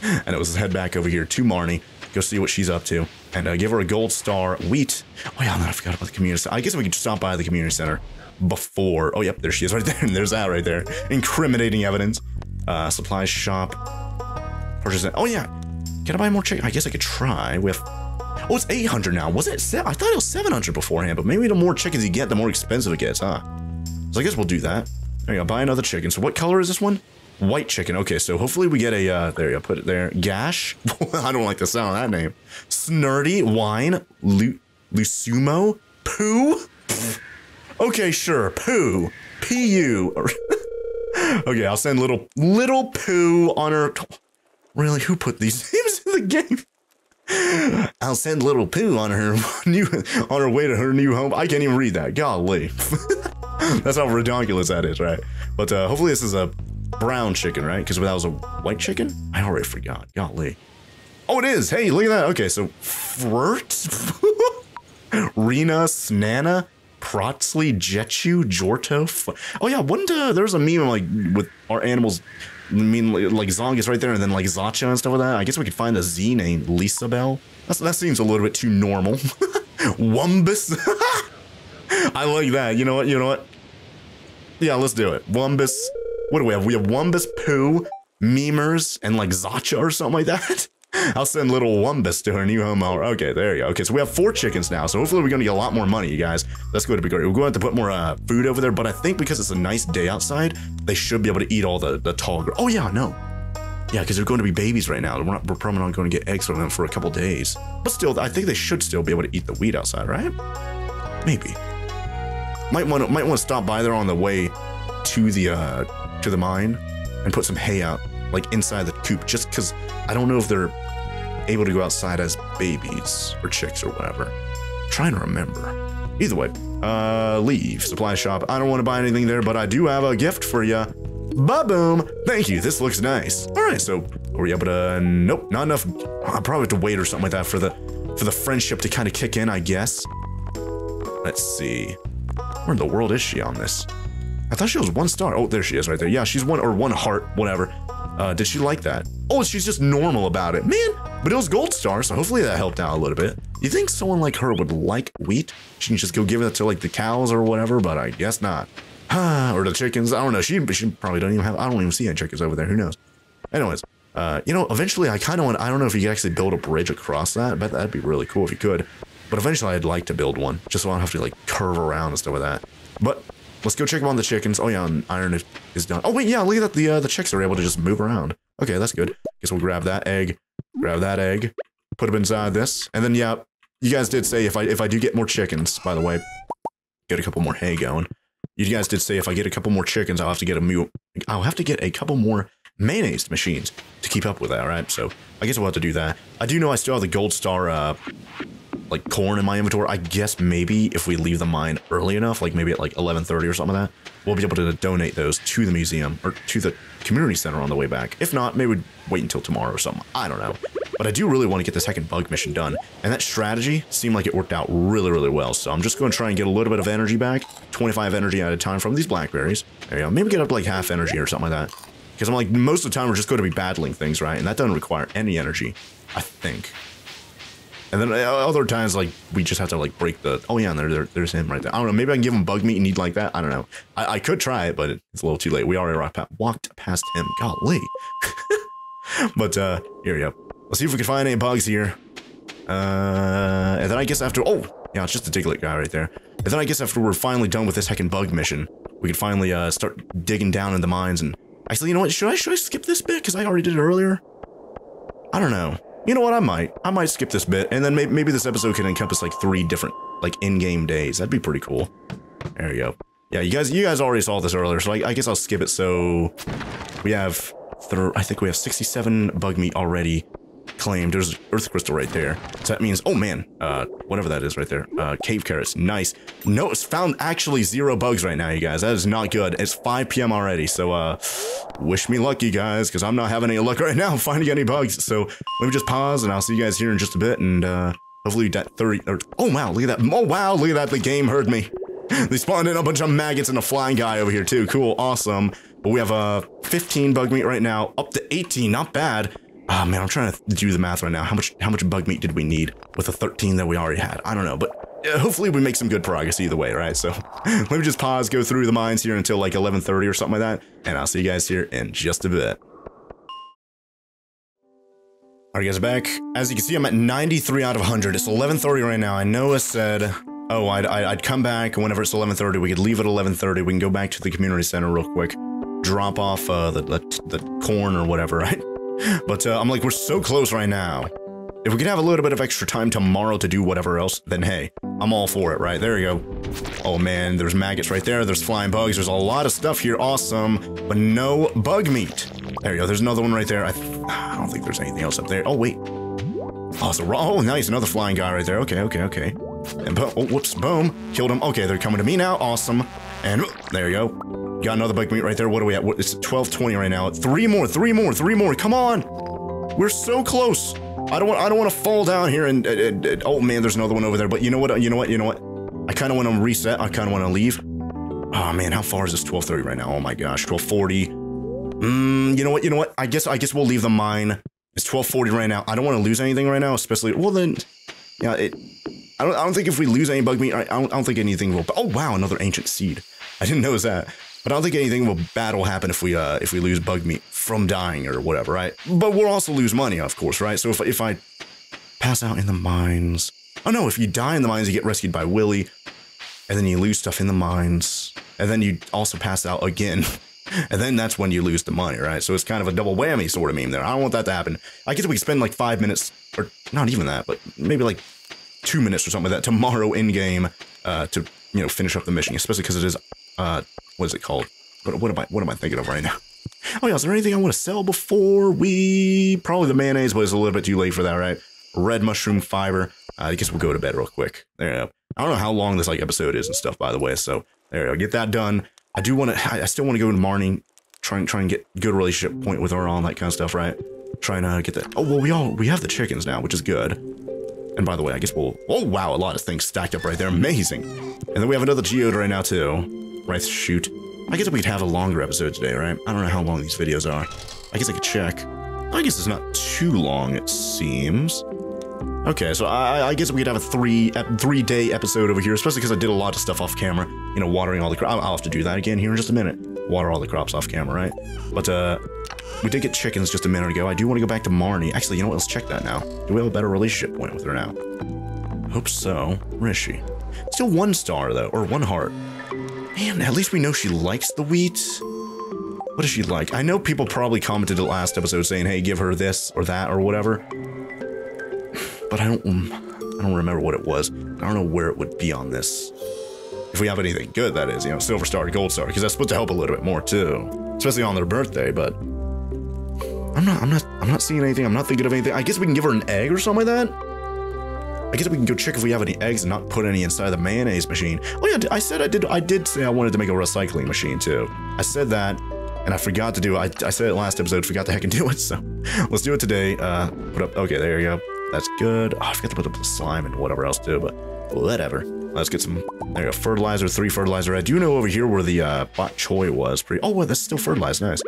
Speaker 1: And it was head back over here to Marnie, go see what she's up to, and uh, give her a gold star wheat. Oh yeah, I forgot about the community center. I guess we could stop by the community center before. Oh yep, there she is right there. And there's that right there. Incriminating evidence. Uh, supply shop. Purchase. Oh yeah, can I buy more chicken? I guess I could try. We have. Oh, it's 800 now. Was it? I thought it was 700 beforehand, but maybe the more chickens you get, the more expensive it gets, huh? So I guess we'll do that. There you go. Buy another chicken. So what color is this one? White chicken. Okay, so hopefully we get a, uh, there you go, put it there. Gash. I don't like the sound of that name. Snurdy. Wine. Lu Lusumo. Poo. okay, sure. Poo. P-U. okay, I'll send little, little poo on her. Really, who put these names in the game? I'll send little poo on her new on her way to her new home. I can't even read that. Golly. That's how ridiculous that is, right? But uh, hopefully this is a brown chicken, right? Because that was a white chicken? I already forgot. Golly. Oh, it is. Hey, look at that. Okay, so Flirt, Rena, Snana, Protsley, Jetchu, Jorto. Oh yeah, wasn't uh, there was a meme like with our animals I mean, like Zongus right there, and then like Zacha and stuff like that. I guess we could find a Z named Lisa Bell. That's, that seems a little bit too normal. Wumbus. I like that. You know what? You know what? Yeah, let's do it. Wumbus. What do we have? We have Wumbus, Poo, Memers, and like Zacha or something like that. I'll send little Wumbus to her new home. Okay, there you go. Okay, so we have four chickens now, so hopefully we're going to get a lot more money, you guys. That's going to be great. We're going to have to put more uh, food over there, but I think because it's a nice day outside, they should be able to eat all the, the tall... Oh, yeah, no. Yeah, because they're going to be babies right now. We're, not, we're probably not going to get eggs from them for a couple days. But still, I think they should still be able to eat the wheat outside, right? Maybe. Might want to might want to stop by there on the way to the uh, to the mine and put some hay out, like inside the coop, just because I don't know if they're able to go outside as babies or chicks or whatever. I'm trying to remember. Either way, uh, leave. Supply shop. I don't want to buy anything there, but I do have a gift for you. Ba-boom! Thank you, this looks nice. Alright, so are we able to... Nope, not enough. I'll probably have to wait or something like that for the for the friendship to kind of kick in, I guess. Let's see. Where in the world is she on this? I thought she was one star. Oh, there she is right there. Yeah, she's one or one heart, whatever. Uh, did she like that? Oh, she's just normal about it. Man, but it was gold star, so hopefully that helped out a little bit. You think someone like her would like wheat? She can just go give it to like the cows or whatever, but I guess not. or the chickens. I don't know. She, she probably don't even have, I don't even see any chickens over there. Who knows? Anyways, uh, you know, eventually I kind of want, I don't know if you could actually build a bridge across that, but that'd be really cool if you could. But eventually I'd like to build one, just so I don't have to like curve around and stuff like that. But let's go check on the chickens. Oh yeah, iron is, done. Oh wait, yeah, look at that. The, uh, the chicks are able to just move around. Okay, that's good. Guess we'll grab that egg, grab that egg, put them inside this, and then yeah, you guys did say if I if I do get more chickens, by the way, get a couple more hay going. You guys did say if I get a couple more chickens, I'll have to get a mu I'll have to get a couple more mayonnaise machines to keep up with that, right? So I guess we'll have to do that. I do know I still have the gold star uh like corn in my inventory. I guess maybe if we leave the mine early enough, like maybe at like 11:30 or something like that, we'll be able to donate those to the museum or to the community center on the way back. If not, maybe we'd wait until tomorrow or something. I don't know. But I do really want to get the second bug mission done. And that strategy seemed like it worked out really, really well. So I'm just going to try and get a little bit of energy back. 25 energy at a time from these blackberries. There you go. Maybe get up like half energy or something like that. Because I'm like, most of the time we're just going to be battling things, right? And that doesn't require any energy, I think. And then uh, other times, like, we just have to, like, break the... Oh, yeah, there, there, there's him right there. I don't know. Maybe I can give him bug meat and eat like that. I don't know. I, I could try it, but it's a little too late. We already walked past him. Golly. but, uh, here we go. Let's see if we can find any bugs here. Uh, and then I guess after... Oh, yeah, it's just a diglet guy right there. And then I guess after we're finally done with this heckin' bug mission, we can finally, uh, start digging down in the mines and... Actually, you know what? Should I, should I skip this bit? Because I already did it earlier. I don't know. You know what? I might. I might skip this bit, and then maybe, maybe this episode can encompass like three different like in-game days. That'd be pretty cool. There you go. Yeah, you guys, you guys already saw this earlier, so I, I guess I'll skip it. So we have, I think we have 67 bug meat already claimed. There's earth crystal right there. So that means, oh man, uh, whatever that is right there. Uh, cave carrots, nice. No, it's found actually zero bugs right now, you guys. That is not good. It's 5 p.m. already, so uh, wish me luck, you guys, because I'm not having any luck right now finding any bugs. So let me just pause, and I'll see you guys here in just a bit, and uh, hopefully that 30. Or, oh wow, look at that! Oh wow, look at that! The game heard me. they spawned in a bunch of maggots and a flying guy over here too. Cool, awesome. But we have uh 15 bug meat right now, up to 18. Not bad. Oh man, I'm trying to do the math right now. How much how much bug meat did we need with the 13 that we already had? I don't know, but uh, hopefully we make some good progress either way, right? So let me just pause, go through the mines here until like 11:30 or something like that, and I'll see you guys here in just a bit. Alright guys, back. As you can see, I'm at 93 out of 100. It's 11.30 right now. I know I said, oh, I'd, I'd come back whenever it's 11.30. We could leave at 11.30. We can go back to the community center real quick. Drop off uh, the, the, the corn or whatever, right? But uh, I'm like, we're so close right now. If we could have a little bit of extra time tomorrow to do whatever else, then hey, I'm all for it, right? There you go. Oh man, there's maggots right there. There's flying bugs. There's a lot of stuff here. Awesome. But no bug meat. There you go. There's another one right there. I, I don't think there's anything else up there. Oh, wait. Oh, so, oh, nice. Another flying guy right there. Okay, okay, okay. And boom. Oh, whoops. Boom. Killed him. Okay, they're coming to me now. Awesome. And there you go. Got another bug meat right there. What are we at? It's 1220 right now. Three more, three more, three more. Come on. We're so close. I don't want I don't want to fall down here and, and, and, oh man, there's another one over there. But you know what? You know what? You know what? I kind of want to reset. I kind of want to leave. Oh man, how far is this 1230 right now? Oh my gosh, 1240. Mm, you know what? You know what? I guess I guess we'll leave the mine. It's 1240 right now. I don't want to lose anything right now, especially well then yeah, it I don't I don't think if we lose any bug meat, I, I don't, I don't think anything will Oh wow, another ancient seed. I didn't notice that. But I don't think anything will bad will happen if we uh if we lose bug meat from dying or whatever, right? But we'll also lose money, of course, right? So if if I pass out in the mines, oh no, if you die in the mines, you get rescued by Willy, and then you lose stuff in the mines, and then you also pass out again. And then that's when you lose the money, right? So it's kind of a double whammy sort of meme there. I don't want that to happen. I guess we spend like five minutes, or not even that, but maybe like two minutes or something like that tomorrow in game uh, to you know finish up the mission, especially because it is uh, what is it called? What, what am I what am I thinking of right now? Oh yeah, is there anything I want to sell before we probably the mayonnaise, but it's a little bit too late for that, right? Red mushroom fiber. Uh, I guess we'll go to bed real quick. There you go. I don't know how long this like episode is and stuff, by the way. So there you go. Get that done. I do want to. I still want to go to Marnie, try and try and get good relationship point with her, all that kind of stuff, right? Trying to get that. Oh well, we all we have the chickens now, which is good. And by the way, I guess we'll. Oh wow, a lot of things stacked up right there. Amazing. And then we have another geode right now too. Right, shoot. I guess we could have a longer episode today, right? I don't know how long these videos are. I guess I could check. I guess it's not too long, it seems. Okay, so I, I guess we could have a three three day episode over here, especially because I did a lot of stuff off camera. You know, watering all the crops. I'll, I'll have to do that again here in just a minute. Water all the crops off camera, right? But uh, we did get chickens just a minute ago. I do want to go back to Marnie. Actually, you know what? Let's check that now. Do we have a better relationship point with her now? Hope so. Where is she? Still one star though, or one heart. Man, at least we know she likes the wheat. What does she like? I know people probably commented the last episode saying, hey, give her this or that or whatever. But I don't, I don't remember what it was. I don't know where it would be on this. If we have anything good, that is, you know, silver star, gold star, because that's supposed to help a little bit more too, especially on their birthday. But I'm not, I'm not, I'm not seeing anything. I'm not thinking of anything. I guess we can give her an egg or something like that. I guess we can go check if we have any eggs and not put any inside the mayonnaise machine. Oh yeah, I said I did. I did say I wanted to make a recycling machine too. I said that, and I forgot to do. I, I said it last episode. Forgot to heck and do it. So let's do it today. Uh, put up. Okay, there you go. That's good. Oh, I forgot to put up the slime and whatever else too, but whatever. Let's get some. There you go. Fertilizer, three fertilizer. I do know over here where the uh, bok choy was. Pretty. Oh, well, that's still fertilized. Nice.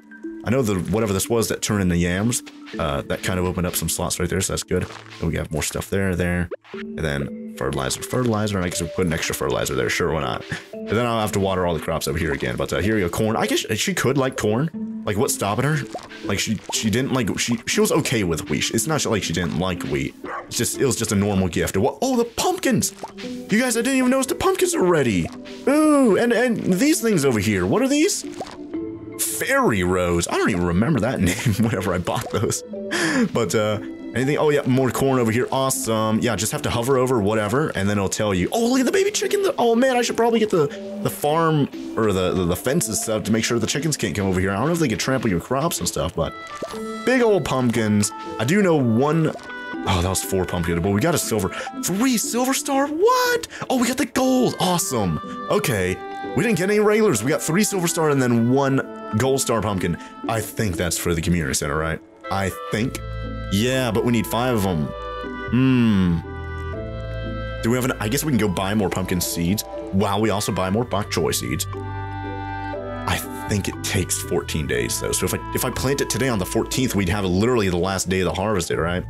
Speaker 1: I know the whatever this was that turned into yams, uh, that kind of opened up some slots right there, so that's good. And we have more stuff there, there, and then fertilizer, fertilizer, and I guess we put an extra fertilizer there, sure, why not? And then I'll have to water all the crops over here again, but uh, here we go, corn. I guess she could like corn. Like, what's stopping her? Like, she she didn't like, she she was okay with wheat. It's not like she didn't like wheat. It's just, it was just a normal gift. What? Oh, the pumpkins! You guys, I didn't even notice the pumpkins are ready. Ooh, and, and these things over here, what are these? Fairy Rose. I don't even remember that name whenever I bought those. But, uh, anything? Oh, yeah, more corn over here. Awesome. Yeah, just have to hover over whatever, and then it'll tell you. Oh, look at the baby chicken. Oh, man, I should probably get the, the farm or the, the, the fences set up to make sure the chickens can't come over here. I don't know if they can trample your crops and stuff, but big old pumpkins. I do know one Oh, that was four pumpkin, but we got a silver. Three silver star? What? Oh, we got the gold. Awesome. Okay. We didn't get any regulars. We got three silver star and then one gold star pumpkin. I think that's for the community center, right? I think. Yeah, but we need five of them. Hmm. Do we have an... I guess we can go buy more pumpkin seeds while we also buy more bok choy seeds. I think it takes 14 days, though. So if I, if I plant it today on the 14th, we'd have literally the last day of the harvest, it, right?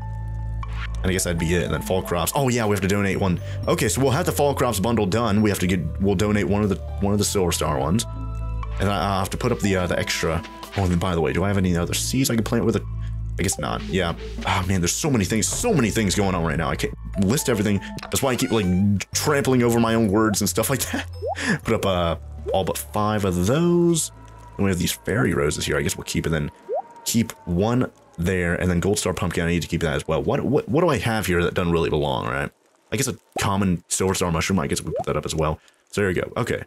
Speaker 1: And I guess that'd be it. And then fall crops. Oh yeah, we have to donate one. Okay, so we'll have the fall crops bundle done. We have to get. We'll donate one of the one of the silver star ones, and I have to put up the uh, the extra. Oh, and by the way, do I have any other seeds I can plant with it? I guess not. Yeah. Oh man, there's so many things, so many things going on right now. I can't list everything. That's why I keep like trampling over my own words and stuff like that. Put up uh all but five of those. And we have these fairy roses here. I guess we'll keep it then. Keep one there, and then Gold Star Pumpkin, I need to keep that as well. What, what, what do I have here that doesn't really belong, right? I guess a common Silver Star Mushroom, I guess we put that up as well. So there you go, okay.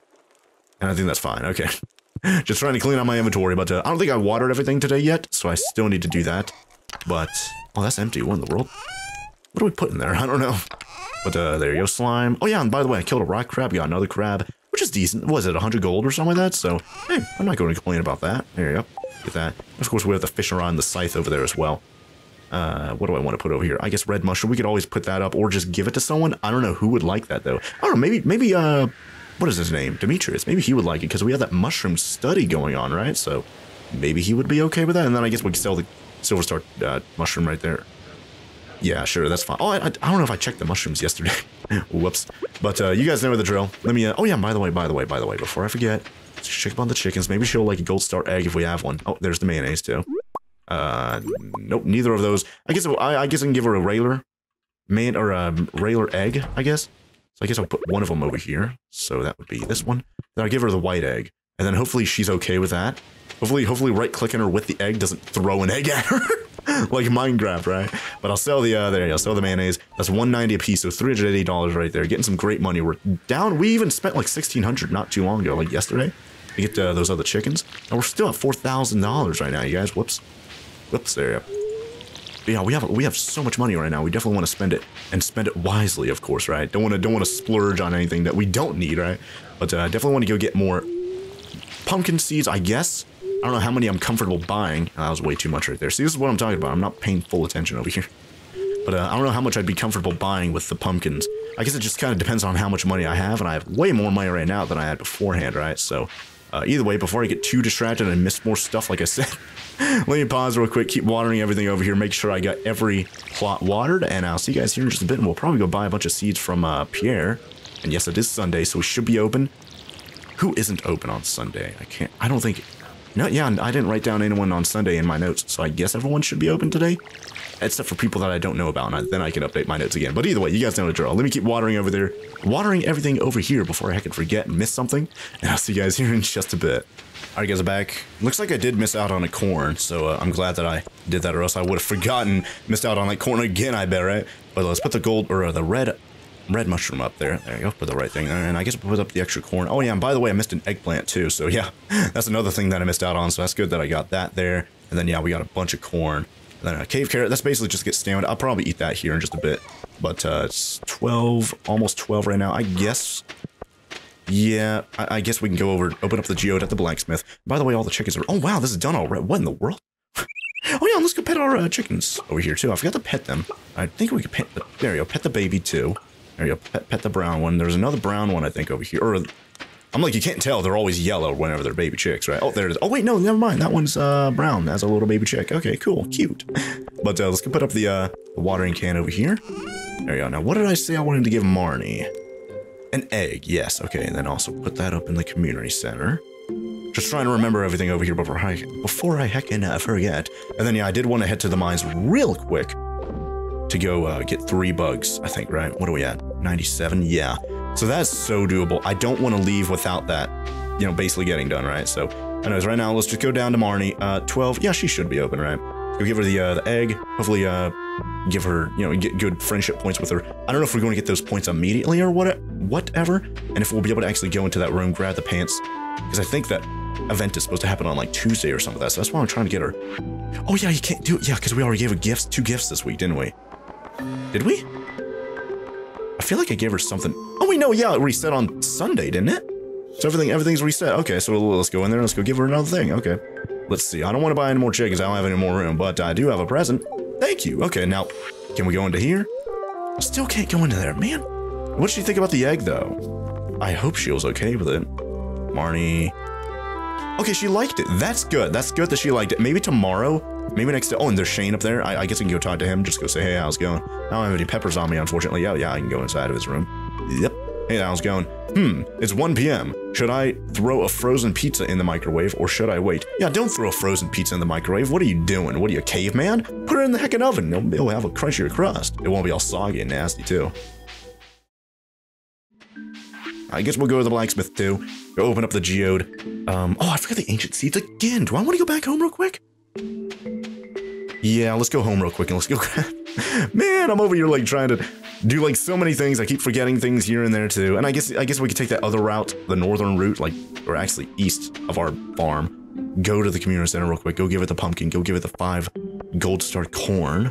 Speaker 1: And I think that's fine, okay. Just trying to clean out my inventory, but uh, I don't think I watered everything today yet, so I still need to do that. But, oh, that's empty, what in the world? What do we put in there? I don't know. But uh, there you go, slime. Oh yeah, and by the way, I killed a rock crab, got another crab, which is decent. Was it 100 gold or something like that? So, hey, I'm not going to complain about that. There you go. Get that. Of course, we have the fish around the scythe over there as well. Uh, what do I want to put over here? I guess red mushroom. We could always put that up or just give it to someone. I don't know who would like that though. I don't know. Maybe, maybe, uh, what is his name? Demetrius. Maybe he would like it because we have that mushroom study going on, right? So maybe he would be okay with that. And then I guess we could sell the silver star uh, mushroom right there. Yeah, sure, that's fine. Oh, I, I, don't know if I checked the mushrooms yesterday. Whoops. But uh, you guys know the drill. Let me. Uh, oh yeah, by the way, by the way, by the way, before I forget, check up on the chickens. Maybe she'll like a gold star egg if we have one. Oh, there's the mayonnaise too. Uh, nope, neither of those. I guess I, I guess I can give her a railer, man or a railer egg. I guess. So I guess I'll put one of them over here. So that would be this one. Then I'll give her the white egg, and then hopefully she's okay with that. Hopefully, hopefully right clicking her with the egg doesn't throw an egg at her. like Minecraft, right? But I'll sell the, uh, there you go, I'll sell the mayonnaise. That's 190 a piece, so $380 right there. Getting some great money. We're down, we even spent like 1600 not too long ago, like yesterday to get uh, those other chickens. And we're still at $4,000 right now, you guys. Whoops. Whoops, there yeah, we have we have so much money right now. We definitely want to spend it and spend it wisely, of course, right? Don't want to don't want to splurge on anything that we don't need, right? But uh, definitely want to go get more pumpkin seeds, I guess. I don't know how many I'm comfortable buying. Oh, that was way too much right there. See, this is what I'm talking about. I'm not paying full attention over here. But uh, I don't know how much I'd be comfortable buying with the pumpkins. I guess it just kind of depends on how much money I have, and I have way more money right now than I had beforehand, right? So uh, either way, before I get too distracted and miss more stuff, like I said, let me pause real quick, keep watering everything over here, make sure I got every plot watered, and I'll see you guys here in just a bit, and we'll probably go buy a bunch of seeds from uh, Pierre. And yes, it is Sunday, so we should be open. Who isn't open on Sunday? I can't, I don't think, no, yeah, I didn't write down anyone on Sunday in my notes, so I guess everyone should be open today except for people that I don't know about, and then I can update my notes again. But either way, you guys know the drill. Let me keep watering over there, watering everything over here before I can forget and miss something, and I'll see you guys here in just a bit. Alright guys, I'm back. Looks like I did miss out on a corn, so uh, I'm glad that I did that, or else I would have forgotten, missed out on that corn again, I bet, right? But let's put the gold, or uh, the red red mushroom up there. There you go. Put the right thing there. And I guess put up the extra corn. Oh, yeah. And by the way, I missed an eggplant too. So, yeah. That's another thing that I missed out on. So, that's good that I got that there. And then, yeah, we got a bunch of corn. And then a cave carrot. That's basically just get stamina. I'll probably eat that here in just a bit. But uh, it's 12, almost 12 right now. I guess yeah, I, I, guess we can go over, open up the geode at the blacksmith. By the way, all the chickens are... Oh, wow, this is done already. What in the world? oh, yeah, let's go pet our uh, chickens over here, too. I forgot to pet them. I think we could pet... The, there you go, pet the baby, too. There you go, pet, pet the brown one. There's another brown one, I think, over here. Or, I'm like, you can't tell. They're always yellow whenever they're baby chicks, right? Oh, there it is. Oh, wait, no, never mind. That one's uh, brown as a little baby chick. Okay, cool, cute. But uh, let's put up the, uh, watering can over here. There you go. Now, what did I say I wanted to give Marnie? An egg, yes. Okay, and then also put that up in the community center. Just trying to remember everything over here before I, before I heckin' uh, forget. And then, yeah, I did want to head to the mines real quick to go uh, get three bugs, I think, right? What are we at? 97? Yeah. So that's so doable. I don't want to leave without that, you know, basically getting done, right? So, anyways, right now, let's just go down to Marnie. Uh, 12. Yeah, she should be open, right? Go give her the, uh, the egg. Hopefully, uh, give her, you know, get good friendship points with her. I don't know if we're going to get those points immediately or what, whatever, and if we'll be able to actually go into that room, grab the pants, Because I think that event is supposed to happen on like Tuesday or something like that. So that's why I'm trying to get her. Oh yeah, you can't do it. Yeah, because we already gave her gifts, two gifts this week, didn't we? Did we? I feel like I gave her something. Oh we know, yeah, it reset on Sunday, didn't it? So everything, everything's reset. Okay, so let's go in there. Let's go give her another thing. Okay. Let's see. I don't want to buy any more chickens. I don't have any more room, but I do have a present. Thank you. Okay, now, can we go into here? Still can't go into there, man. What did she think about the egg, though? I hope she was okay with it. Marnie. Okay, she liked it. That's good. That's good that she liked it. Maybe tomorrow, maybe next day. Oh, and there's Shane up there. I, I guess I can go talk to him. Just go say, hey, how's it going? I don't have any peppers on me, unfortunately. Yeah, yeah, I can go inside of his room. Yep. Hey, how's it going? Hmm, it's 1 p.m. Should I throw a frozen pizza in the microwave or should I wait? Yeah, don't throw a frozen pizza in the microwave. What are you doing? What are you, a caveman? Put it in the heckin' oven. It'll, it'll have a crunchier crust. It won't be all soggy and nasty, too. I guess we'll go to the blacksmith too. Go open up the geode. Um, oh, I forgot the ancient seeds again. Do I want to go back home real quick? Yeah, let's go home real quick and let's go grab. Man, I'm over here like trying to do like so many things. I keep forgetting things here and there too. And I guess I guess we could take that other route, the northern route, like or actually east of our farm. Go to the community center real quick. Go give it the pumpkin. Go give it the five gold star corn.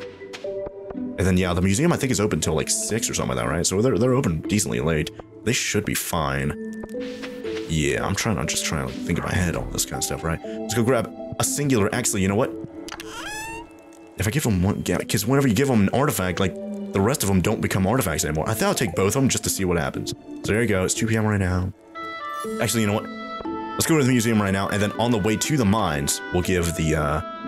Speaker 1: And then yeah, the museum I think is open till like six or something like that, right? So they're they're open decently late. They should be fine. Yeah, I'm trying. I'm just trying to think in my head all this kind of stuff, right? Let's go grab a singular. Actually, you know what? If I give them one, because whenever you give them an artifact, like the rest of them don't become artifacts anymore. I thought I'd take both of them just to see what happens. So there you go. It's 2 p.m. right now. Actually, you know what? Let's go to the museum right now, and then on the way to the mines, we'll give the uh,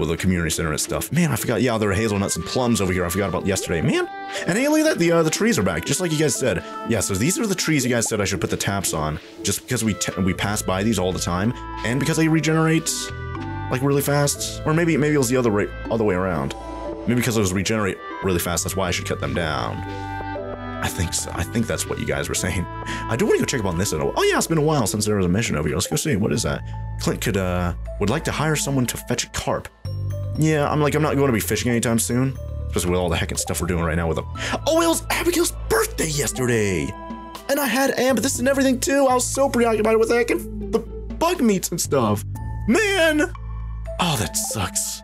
Speaker 1: well, the community center and stuff. Man, I forgot. Yeah, there are hazelnuts and plums over here. I forgot about yesterday. Man, and hey, look at that. The uh, the trees are back, just like you guys said. Yeah, so these are the trees you guys said I should put the taps on, just because we we pass by these all the time, and because they regenerate like really fast. Or maybe maybe it was the other way other way around. Maybe because those regenerate really fast. That's why I should cut them down. I think so. I think that's what you guys were saying. I do want to go check up on this. At all. Oh yeah, it's been a while since there was a mission over here. Let's go see. What is that? Clint could uh would like to hire someone to fetch a carp. Yeah, I'm like I'm not going to be fishing anytime soon, especially with all the heckin' stuff we're doing right now with them. Oh, it was Abigail's birthday yesterday, and I had amethyst and everything too. I was so preoccupied with heckin' the bug meats and stuff. Man, oh that sucks.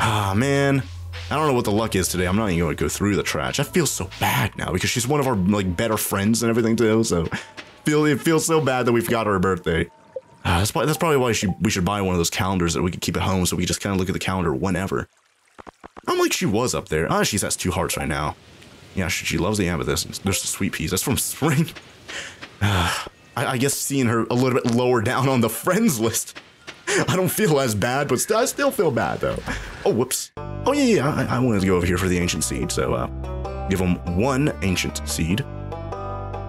Speaker 1: Ah man, I don't know what the luck is today. I'm not even going to go through the trash. I feel so bad now because she's one of our like better friends and everything too. So feel it feels so bad that we forgot her birthday. Uh, that's, probably, that's probably why she, we should buy one of those calendars that we could keep at home so we can just kind of look at the calendar whenever. I'm like she was up there. Ah, she's has two hearts right now. Yeah, she, she loves the amethyst. There's the sweet peas. That's from spring. Uh, I, I guess seeing her a little bit lower down on the friends list I don't feel as bad, but st I still feel bad though. Oh, whoops. Oh yeah, yeah. I, I wanted to go over here for the ancient seed, so uh, give them one ancient seed.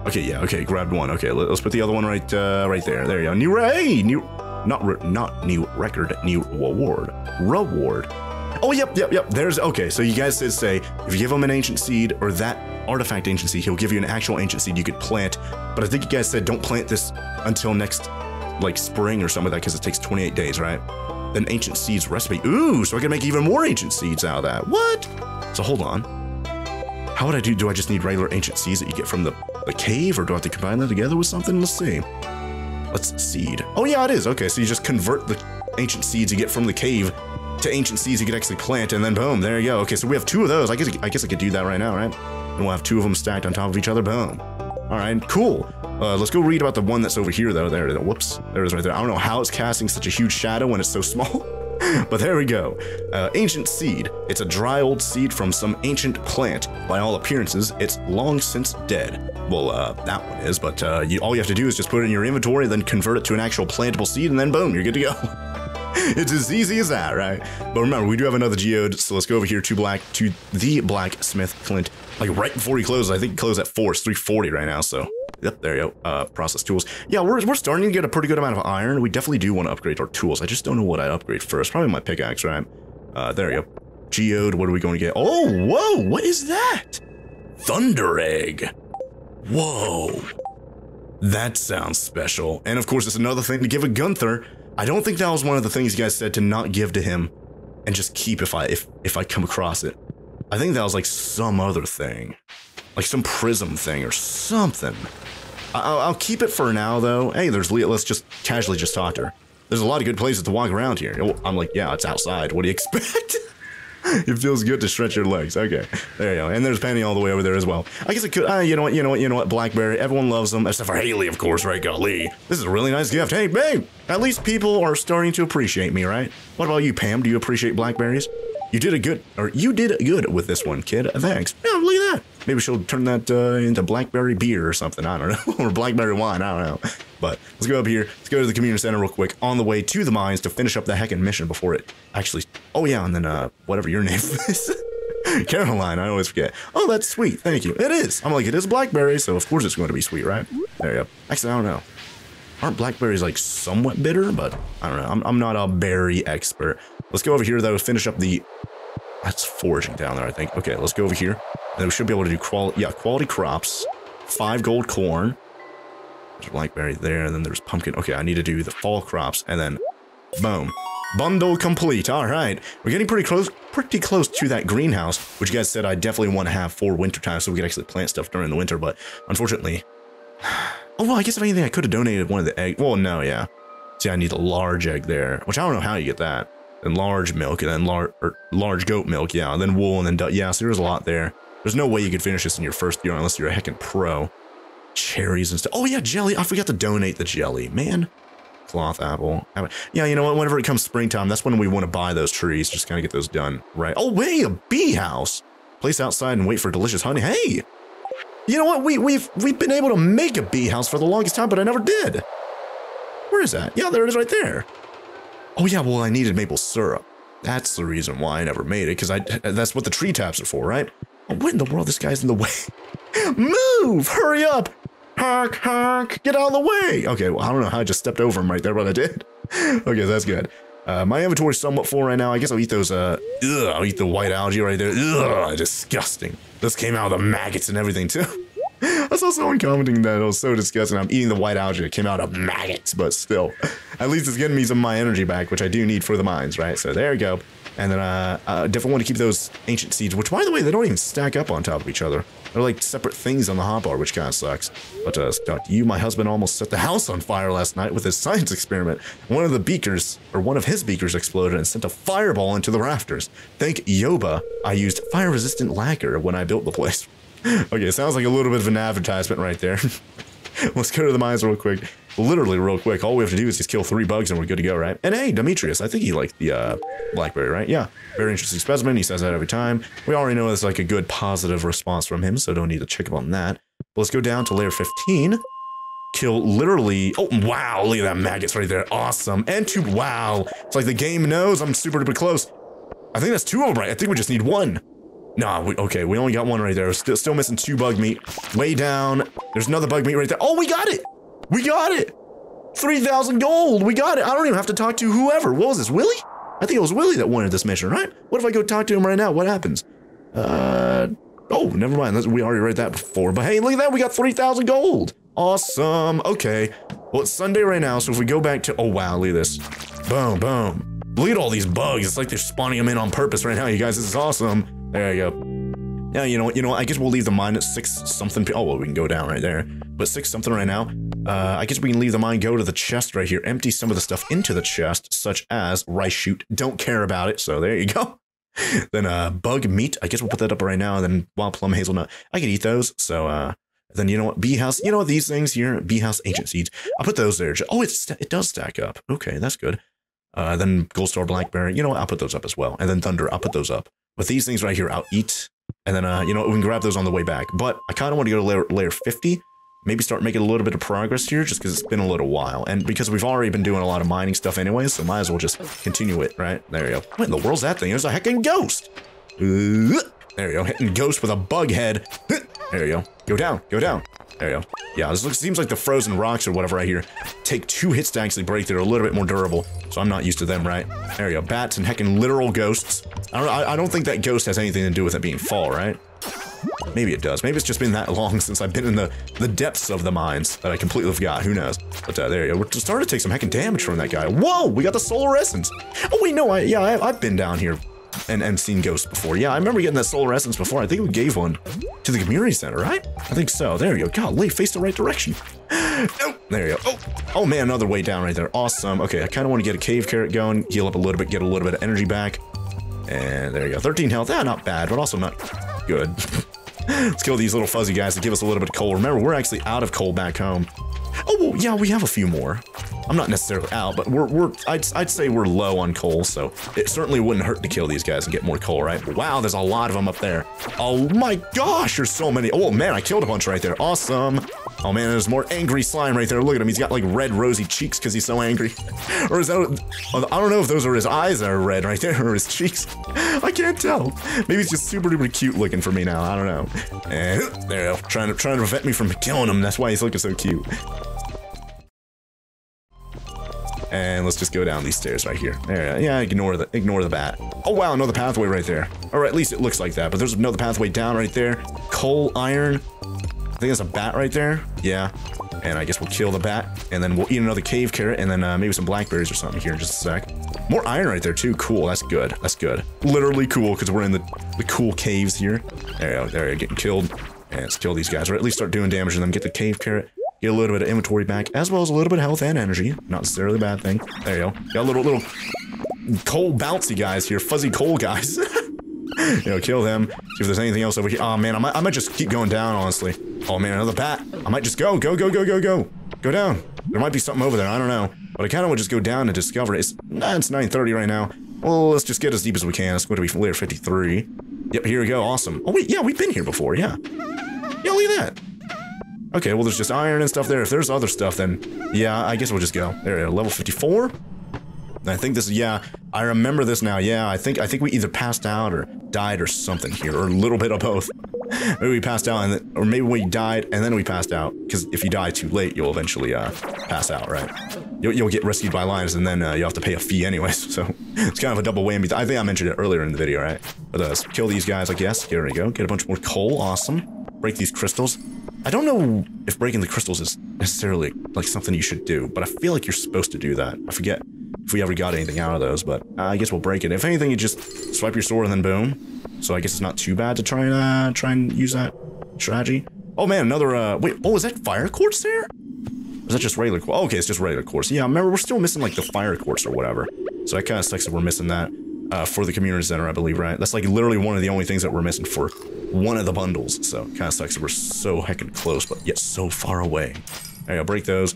Speaker 1: Okay, yeah. Okay, grabbed one. Okay, let, us put the other one right, uh, right there. There you go. New hey, new, not re not new record, new reward, reward. Oh, yep, yep, yep. There's okay. So you guys did say if you give him an ancient seed or that artifact ancient seed, he'll give you an actual ancient seed you could plant. But I think you guys said don't plant this until next like spring or something like that because it takes 28 days, right? Then ancient seeds recipe. Ooh, so I can make even more ancient seeds out of that. What? So hold on. How would I do? Do I just need regular ancient seeds that you get from the, the cave or do I have to combine that together with something? Let's see. Let's seed. Oh yeah, it is. Okay, so you just convert the ancient seeds you get from the cave to ancient seeds you could actually plant and then boom, there you go. Okay, so we have two of those. I guess I guess I could do that right now, right? And we'll have two of them stacked on top of each other. Boom. All right, cool. Uh, let's go read about the one that's over here, though. There, whoops, there it is right there. I don't know how it's casting such a huge shadow when it's so small. but there we go. Uh, ancient seed. It's a dry old seed from some ancient plant. By all appearances, it's long since dead. Well, uh, that one is, but uh, you, all you have to do is just put it in your inventory, then convert it to an actual plantable seed, and then boom, you're good to go. it's as easy as that, right? But remember, we do have another geode, so let's go over here to black to the blacksmith Clint like right before he closes. I think he closed at four. It's 340 right now, so yep, there you go. Uh, process tools. Yeah, we're, we're starting to get a pretty good amount of iron. We definitely do want to upgrade our tools. I just don't know what I upgrade first. Probably my pickaxe, right? Uh, there you go. Geode, what are we going to get? Oh, whoa, what is that? Thunder egg. Whoa. That sounds special. And of course, it's another thing to give a Gunther. I don't think that was one of the things you guys said to not give to him and just keep if I if if I come across it. I think that was like some other thing. Like some prism thing or something. I'll, I'll keep it for now, though. Hey, there's Leah. Let's just casually just talk to her. There's a lot of good places to walk around here. Oh, I'm like, yeah, it's outside. What do you expect? it feels good to stretch your legs. Okay, there you go. And there's Penny all the way over there as well. I guess it could. Uh, you know what? You know what? You know what? Blackberry. Everyone loves them, except for Haley, of course. Right, Golly. This is a really nice gift. Hey, babe. At least people are starting to appreciate me, right? What about you, Pam? Do you appreciate blackberries? You did a good, or you did good with this one, kid. Thanks. Yeah, look at that. Maybe she'll turn that uh, into blackberry beer or something. I don't know, or blackberry wine. I don't know. But let's go up here. Let's go to the community center real quick on the way to the mines to finish up the heckin' mission before it actually. Oh yeah, and then uh, whatever your name is. Caroline, I always forget. Oh, that's sweet. Thank you. It is. I'm like, it is blackberry, so of course it's going to be sweet, right? There you go. Actually, I don't know. Aren't blackberries like somewhat bitter? But I don't know. I'm, I'm not a berry expert. Let's go over here though. Finish up the. That's foraging down there, I think. Okay, let's go over here. And we should be able to do quality. Yeah, quality crops. Five gold corn. There's blackberry there, and then there's pumpkin. Okay, I need to do the fall crops, and then boom. Bundle complete. All right. We're getting pretty close pretty close to that greenhouse, which you guys said I definitely want to have for winter time so we could actually plant stuff during the winter, but unfortunately... Oh, well, I guess if anything, I could have donated one of the eggs. Well, no, yeah. See, I need a large egg there, which I don't know how you get that. Then large milk, and then large, large goat milk, yeah, and then wool, and then, yeah, so there's a lot there. There's no way you could finish this in your first year unless you're a heckin' pro. Cherries and stuff. Oh, yeah, jelly. I forgot to donate the jelly, man cloth apple. Yeah, you know what? Whenever it comes springtime, that's when we want to buy those trees. Just kind of get those done right. Oh, wait, a bee house. Place outside and wait for delicious honey. Hey, you know what? We, we've we've been able to make a bee house for the longest time, but I never did. Where is that? Yeah, there it is right there. Oh yeah, well I needed maple syrup. That's the reason why I never made it, because I that's what the tree taps are for, right? Oh, what in the world? This guy's in the way. Move! Hurry up! Honk, honk, get out of the way. Okay, well, I don't know how I just stepped over him right there, but I did. okay, that's good. Uh, my inventory's somewhat full right now. I guess I'll eat those, uh, ugh, I'll eat the white algae right there. Ugh, disgusting. This came out of the maggots and everything, too. I saw someone commenting that it was so disgusting. I'm eating the white algae. It came out of maggots, but still. At least it's getting me some of my energy back, which I do need for the mines, right? So there you go. And then uh, I definitely want to keep those ancient seeds, which, by the way, they don't even stack up on top of each other. They're like separate things on the hotbar, which kind of sucks. But uh, you, my husband, almost set the house on fire last night with his science experiment. One of the beakers, or one of his beakers, exploded and sent a fireball into the rafters. Thank Yoba, I used fire-resistant lacquer when I built the place. Okay, sounds like a little bit of an advertisement right there. Let's go to the mines real quick. Literally real quick. All we have to do is just kill three bugs and we're good to go, right? And hey, Demetrius, I think he liked the uh, blackberry, right? Yeah, very interesting specimen. He says that every time. We already know it's like a good positive response from him, so don't need to check up on that. Let's go down to layer 15. Kill literally. Oh, wow. Look at that maggots right there. Awesome. And two. Wow. It's like the game knows I'm super duper close. I think that's two of them, right? I think we just need one. Nah, we, okay, we only got one right there. Still, still missing two bug meat. Way down. There's another bug meat right there. Oh, we got it! We got it! 3,000 gold! We got it! I don't even have to talk to whoever. What was this, Willy? I think it was Willy that wanted this mission, right? What if I go talk to him right now? What happens? Uh, oh, never mind. We already read that before. But hey, look at that. We got 3,000 gold. Awesome. Okay. Well, it's Sunday right now, so if we go back to... Oh, wow, look at this. Boom, boom. Look at all these bugs. It's like they're spawning them in on purpose right now, you guys. This is awesome. There you go. Yeah, you know? You know? I guess we'll leave the mine at six something. Oh, well, we can go down right there. But six something right now. Uh, I guess we can leave the mine, go to the chest right here, empty some of the stuff into the chest, such as rice shoot. Don't care about it. So there you go. then uh, bug meat. I guess we'll put that up right now. And then wild plum hazelnut. I could eat those. So uh, then you know what? Bee house. You know what? These things here, bee house ancient seeds. I'll put those there. Oh, it's it does stack up. Okay, that's good. Uh, then gold star blackberry. You know what? I'll put those up as well. And then thunder. I'll put those up. But these things right here, I'll eat. And then, uh, you know, we can grab those on the way back. But I kind of want to go to layer, layer 50. Maybe start making a little bit of progress here just because it's been a little while. And because we've already been doing a lot of mining stuff anyway, so might as well just continue it, right? There you go. What in the world's that thing? There's a heckin' ghost. There you go. Hitting ghost with a bug head. There you go. Go down. Go down. There you go. Yeah, this looks, seems like the frozen rocks or whatever I hear take two hits to actually break. They're a little bit more durable, so I'm not used to them, right? There you go. Bats and heckin' literal ghosts. I don't, I, I don't think that ghost has anything to do with it being fall, right? Maybe it does. Maybe it's just been that long since I've been in the, the depths of the mines that I completely forgot. Who knows? But uh, there you go. We're starting to take some heckin' damage from that guy. Whoa! We got the solar essence. Oh, wait, no. I, yeah, I, I've been down here and, and seen ghosts before. Yeah, I remember getting that solar essence before. I think we gave one to the community center, right? I think so. There you go. God, lay face the right direction. Oh, there you go. Oh, oh man, another way down right there. Awesome. Okay, I kind of want to get a cave carrot going, heal up a little bit, get a little bit of energy back. And there you go. 13 health. Yeah, not bad, but also not good. Let's kill these little fuzzy guys to give us a little bit of coal. Remember, we're actually out of coal back home. Oh, well, yeah, we have a few more. I'm not necessarily out, but we're, we're I'd, I'd say we're low on coal, so it certainly wouldn't hurt to kill these guys and get more coal, right? Wow, there's a lot of them up there. Oh my gosh, there's so many. Oh man, I killed a bunch right there. Awesome. Oh man, there's more angry slime right there. Look at him. He's got like red rosy cheeks because he's so angry. or is that, I don't know if those are his eyes that are red right there or his cheeks. I can't tell. Maybe he's just super duper cute looking for me now. I don't know. And there, trying to, trying to prevent me from killing him. That's why he's looking so cute. And let's just go down these stairs right here. There, yeah, ignore the ignore the bat. Oh wow, another pathway right there. Or at least it looks like that. But there's another pathway down right there. Coal, iron. I think there's a bat right there. Yeah. And I guess we'll kill the bat, and then we'll eat another cave carrot, and then uh, maybe some blackberries or something here in just a sec. More iron right there too. Cool. That's good. That's good. Literally cool because we're in the the cool caves here. There you go. There you go. Getting killed. And let's kill these guys, or at least start doing damage to them. Get the cave carrot get a little bit of inventory back, as well as a little bit of health and energy. Not necessarily a bad thing. There you go. Got little, little coal bouncy guys here, fuzzy coal guys. you know, kill them. See if there's anything else over here. Oh man, I might, I might just keep going down, honestly. Oh man, another bat. I might just go, go, go, go, go, go. Go down. There might be something over there, I don't know. But I kind of to just go down and discover it. It's, nah, it's 9.30 right now. Well, let's just get as deep as we can. It's going to be layer 53. Yep, here we go. Awesome. Oh, wait, yeah, we've been here before, yeah. Yeah, look at that. Okay, well, there's just iron and stuff there. If there's other stuff, then yeah, I guess we'll just go. There, level 54. I think this, yeah, I remember this now. Yeah, I think I think we either passed out or died or something here, or a little bit of both. maybe we passed out, and then, or maybe we died and then we passed out. Because if you die too late, you'll eventually uh, pass out, right? You'll, you'll get rescued by Linus, and then uh, you have to pay a fee anyways. So it's kind of a double whammy. I think I mentioned it earlier in the video, right? But uh, kill these guys, I guess. Here we go. Get a bunch more coal. Awesome. Break these crystals. I don't know if breaking the crystals is necessarily like something you should do, but I feel like you're supposed to do that. I forget if we ever got anything out of those, but I guess we'll break it. If anything, you just swipe your sword and then boom. So I guess it's not too bad to try and uh, try and use that strategy. Oh man, another uh wait, oh is that fire quartz there? Is that just regular quartz? Oh, okay, it's just regular quartz. Yeah, remember we're still missing like the fire quartz or whatever. So that kind of sucks that we're missing that uh, for the community center, I believe, right? That's like literally one of the only things that we're missing for one of the bundles. So kind of sucks that we're so heckin' close, but yet so far away. There you go, break those.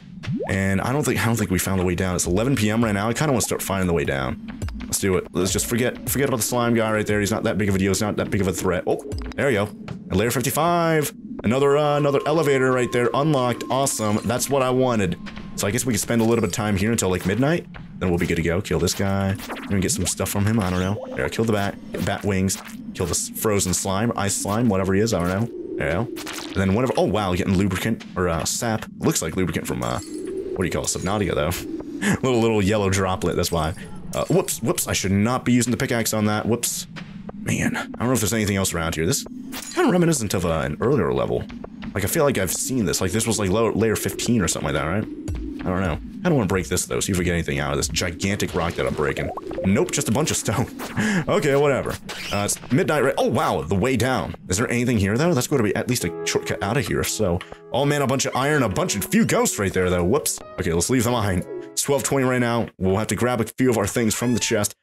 Speaker 1: And I don't think I don't think we found the way down. It's 11 p.m. right now. I kind of want to start finding the way down. Let's do it. Let's just forget forget about the slime guy right there. He's not that big of a deal. He's not that big of a threat. Oh, there you go. And layer 55. Another uh, another elevator right there. Unlocked. Awesome. That's what I wanted. So I guess we can spend a little bit of time here until like midnight. Then we'll be good to go. Kill this guy. Maybe get some stuff from him. I don't know. There, kill the bat. Bat wings. Kill the frozen slime, ice slime, whatever he is. I don't know. There you go. And then whatever. Oh wow, getting lubricant or uh, sap. Looks like lubricant from uh, what do you call it? Subnautica though. little little yellow droplet. That's why. Uh, whoops, whoops. I should not be using the pickaxe on that. Whoops. Man, I don't know if there's anything else around here. This kind of reminiscent of uh, an earlier level. Like I feel like I've seen this. Like this was like layer 15 or something like that, right? I don't know. I don't want to break this, though, see if we get anything out of this gigantic rock that I'm breaking. Nope, just a bunch of stone. okay, whatever. Uh, it's midnight right- Oh, wow, the way down. Is there anything here, though? That's going to be at least a shortcut out of here, so... Oh, man, a bunch of iron, a bunch of few ghosts right there, though. Whoops. Okay, let's leave them behind. It's 1220 right now. We'll have to grab a few of our things from the chest.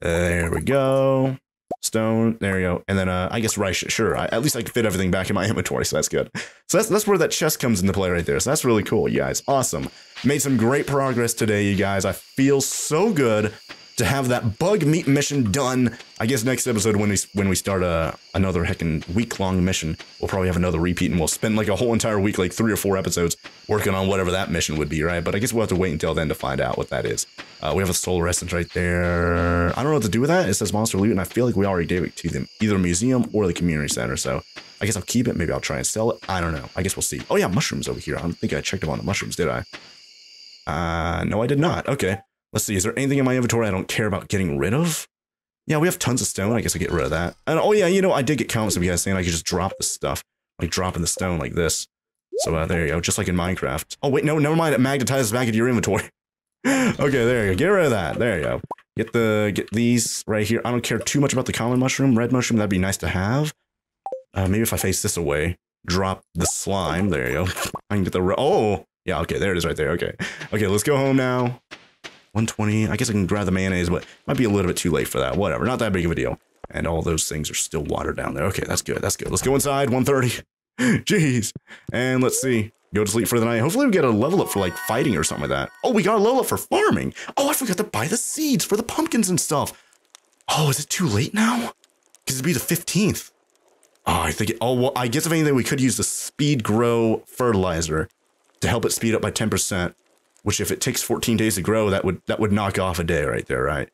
Speaker 1: There we go. Stone, there you go. And then uh, I guess rice, sure. I, at least I can fit everything back in my inventory, so that's good. So that's, that's where that chest comes into play right there. So that's really cool, you guys. Awesome. Made some great progress today, you guys. I feel so good to have that bug meat mission done. I guess next episode when we when we start a uh, another heckin' week long mission, we'll probably have another repeat and we'll spend like a whole entire week, like three or four episodes, working on whatever that mission would be, right? But I guess we'll have to wait until then to find out what that is. Uh, we have a solar essence right there. I don't know what to do with that. It says monster loot, and I feel like we already gave it to them, either museum or the community center. So I guess I'll keep it. Maybe I'll try and sell it. I don't know. I guess we'll see. Oh yeah, mushrooms over here. I don't think I checked up on the mushrooms, did I? Uh, no, I did not. Okay. Let's see, is there anything in my inventory I don't care about getting rid of? Yeah, we have tons of stone. I guess I get rid of that. And oh yeah, you know, I did get comments of you guys saying I could just drop the stuff. Like dropping the stone like this. So uh, there you go, just like in Minecraft. Oh wait, no, never mind. It magnetizes back into your inventory. okay, there you go. Get rid of that. There you go. Get the get these right here. I don't care too much about the common mushroom. Red mushroom, that'd be nice to have. Uh, maybe if I face this away, drop the slime. There you go. I can get the oh Yeah, okay, there it is right there. Okay. Okay, let's go home now. 120. I guess I can grab the mayonnaise, but might be a little bit too late for that. Whatever. Not that big of a deal. And all those things are still watered down there. Okay, that's good. That's good. Let's go inside. 130. Jeez. And let's see. Go to sleep for the night. Hopefully we get a level up for like fighting or something like that. Oh, we got a level up for farming. Oh, I forgot to buy the seeds for the pumpkins and stuff. Oh, is it too late now? Because it'd be the 15th. Oh, I think it, oh, well, I guess if anything, we could use the speed grow fertilizer to help it speed up by 10%, which if it takes 14 days to grow, that would, that would knock off a day right there, right?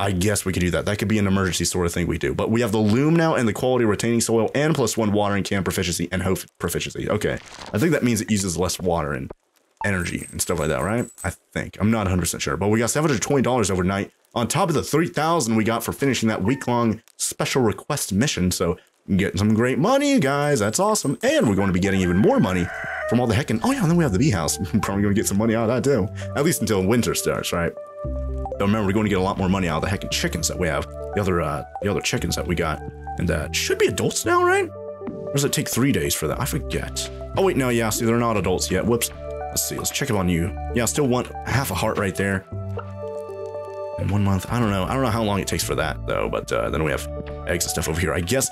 Speaker 1: I guess we could do that. That could be an emergency sort of thing we do. But we have the loom now and the quality retaining soil and plus one watering can proficiency and hoe proficiency. Okay. I think that means it uses less water and energy and stuff like that, right? I think. I'm not 100% sure. But we got $720 overnight on top of the 3000 we got for finishing that week-long special request mission. So getting some great money, guys. That's awesome. And we're going to be getting even more money from all the heckin' oh yeah, and then we have the bee house. Probably gonna get some money out of that too. At least until winter starts, right? But remember, we're going to get a lot more money out of the heckin' chickens that we have. The other uh the other chickens that we got. And uh should be adults now, right? Or does it take three days for that? I forget. Oh wait, no, yeah, see they're not adults yet. Whoops. Let's see, let's check up on you. Yeah, I still want half a heart right there. In one month. I don't know. I don't know how long it takes for that though, but uh, then we have eggs and stuff over here. I guess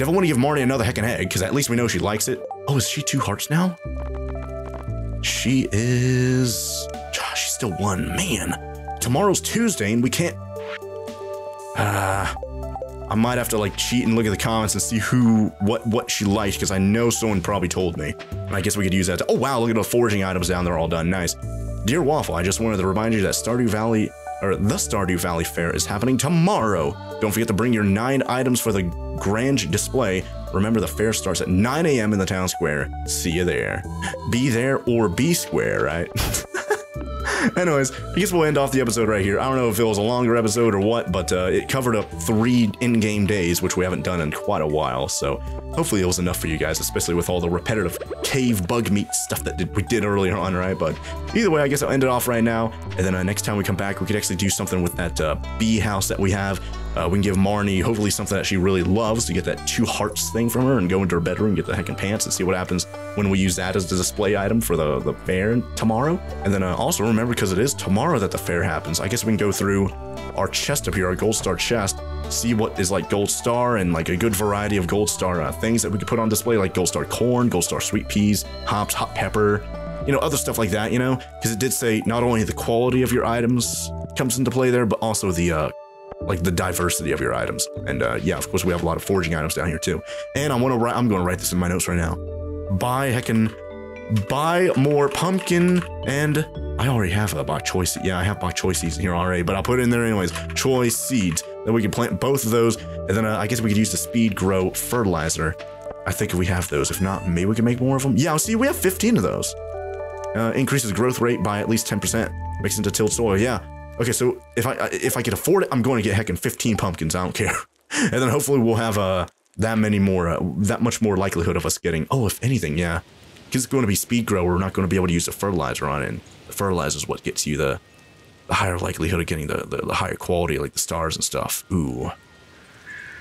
Speaker 1: definitely want to give Marnie another heckin' egg, because at least we know she likes it. Oh, is she two hearts now? She is. Ah, she's still one. Man, tomorrow's Tuesday and we can't. Uh, I might have to like cheat and look at the comments and see who, what, what she liked because I know someone probably told me. And I guess we could use that. To, oh wow, look at the foraging items down there, all done. Nice. Dear Waffle, I just wanted to remind you that Stardew Valley, or the Stardew Valley Fair is happening tomorrow. Don't forget to bring your nine items for the grand display. Remember, the fair starts at 9 a.m. in the town square. See you there. Be there or be square, right? Anyways, I guess we'll end off the episode right here. I don't know if it was a longer episode or what, but uh, it covered up three in-game days, which we haven't done in quite a while. So hopefully it was enough for you guys, especially with all the repetitive cave bug meat stuff that did, we did earlier on, right? But either way, I guess I'll end it off right now. And then uh, next time we come back, we could actually do something with that uh, bee house that we have. Uh, we can give Marnie hopefully something that she really loves to get that two hearts thing from her and go into her bedroom get the heckin' pants and see what happens when we use that as the display item for the, the fair tomorrow. And then uh, also remember, because it is tomorrow that the fair happens, I guess we can go through our chest up here, our gold star chest, see what is like gold star and like a good variety of gold star uh, things that we could put on display, like gold star corn, gold star sweet peas, hops, hot pepper, you know, other stuff like that, you know, because it did say not only the quality of your items comes into play there, but also the uh, like the diversity of your items. And uh, yeah, of course, we have a lot of foraging items down here too. And I want to write, I'm going to write this in my notes right now. Buy heckin' buy more pumpkin and I already have a bok choice. Yeah, I have bok choy seeds in here already, but I'll put it in there anyways. Choice seeds. Then we can plant both of those. And then uh, I guess we could use the speed grow fertilizer. I think we have those. If not, maybe we can make more of them. Yeah, see, we have 15 of those. Uh, increases growth rate by at least 10%. Makes into tilled soil. Yeah, Okay, so if I if I can afford it, I'm going to get heckin' 15 pumpkins. I don't care. and then hopefully we'll have uh that many more, uh, that much more likelihood of us getting. Oh, if anything, yeah, because it's going to be speed grow. We're not going to be able to use the fertilizer on it. And the fertilizer is what gets you the the higher likelihood of getting the, the, the higher quality, like the stars and stuff. Ooh.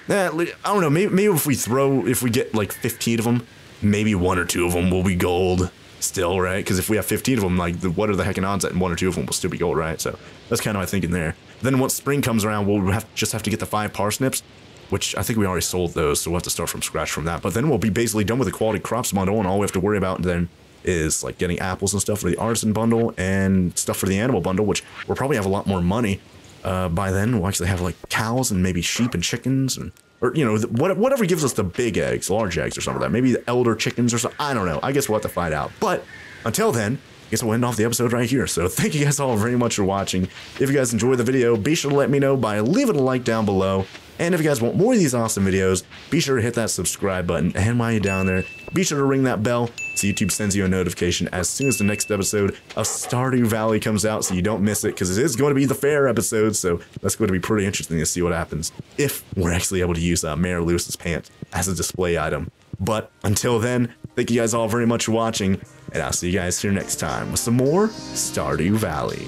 Speaker 1: Yeah, I don't know. Maybe, maybe if we throw, if we get like 15 of them, maybe one or two of them will be gold still, right? Because if we have 15 of them, like, the, what are the heckin' odds that one or two of them will still be gold, right? So that's kind of my thinking there. Then once spring comes around, we'll have just have to get the five parsnips, which I think we already sold those, so we'll have to start from scratch from that. But then we'll be basically done with the quality crops bundle, and all we have to worry about then is like getting apples and stuff for the artisan bundle and stuff for the animal bundle, which we'll probably have a lot more money uh, by then. We'll actually have like cows and maybe sheep and chickens and or you know whatever gives us the big eggs, large eggs or something like that. Maybe the elder chickens or something. I don't know. I guess we'll have to find out. But until then, I guess we'll end off the episode right here. So thank you guys all very much for watching. If you guys enjoyed the video, be sure to let me know by leaving a like down below. And if you guys want more of these awesome videos, be sure to hit that subscribe button. And while you're down there, be sure to ring that bell so YouTube sends you a notification as soon as the next episode of Stardew Valley comes out so you don't miss it because it is going to be the fair episode. So that's going to be pretty interesting to see what happens if we're actually able to use uh, Mayor Lewis's pants as a display item. But until then, thank you guys all very much for watching, and I'll see you guys here next time with some more Stardew Valley.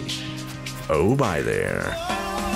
Speaker 1: Oh, bye there.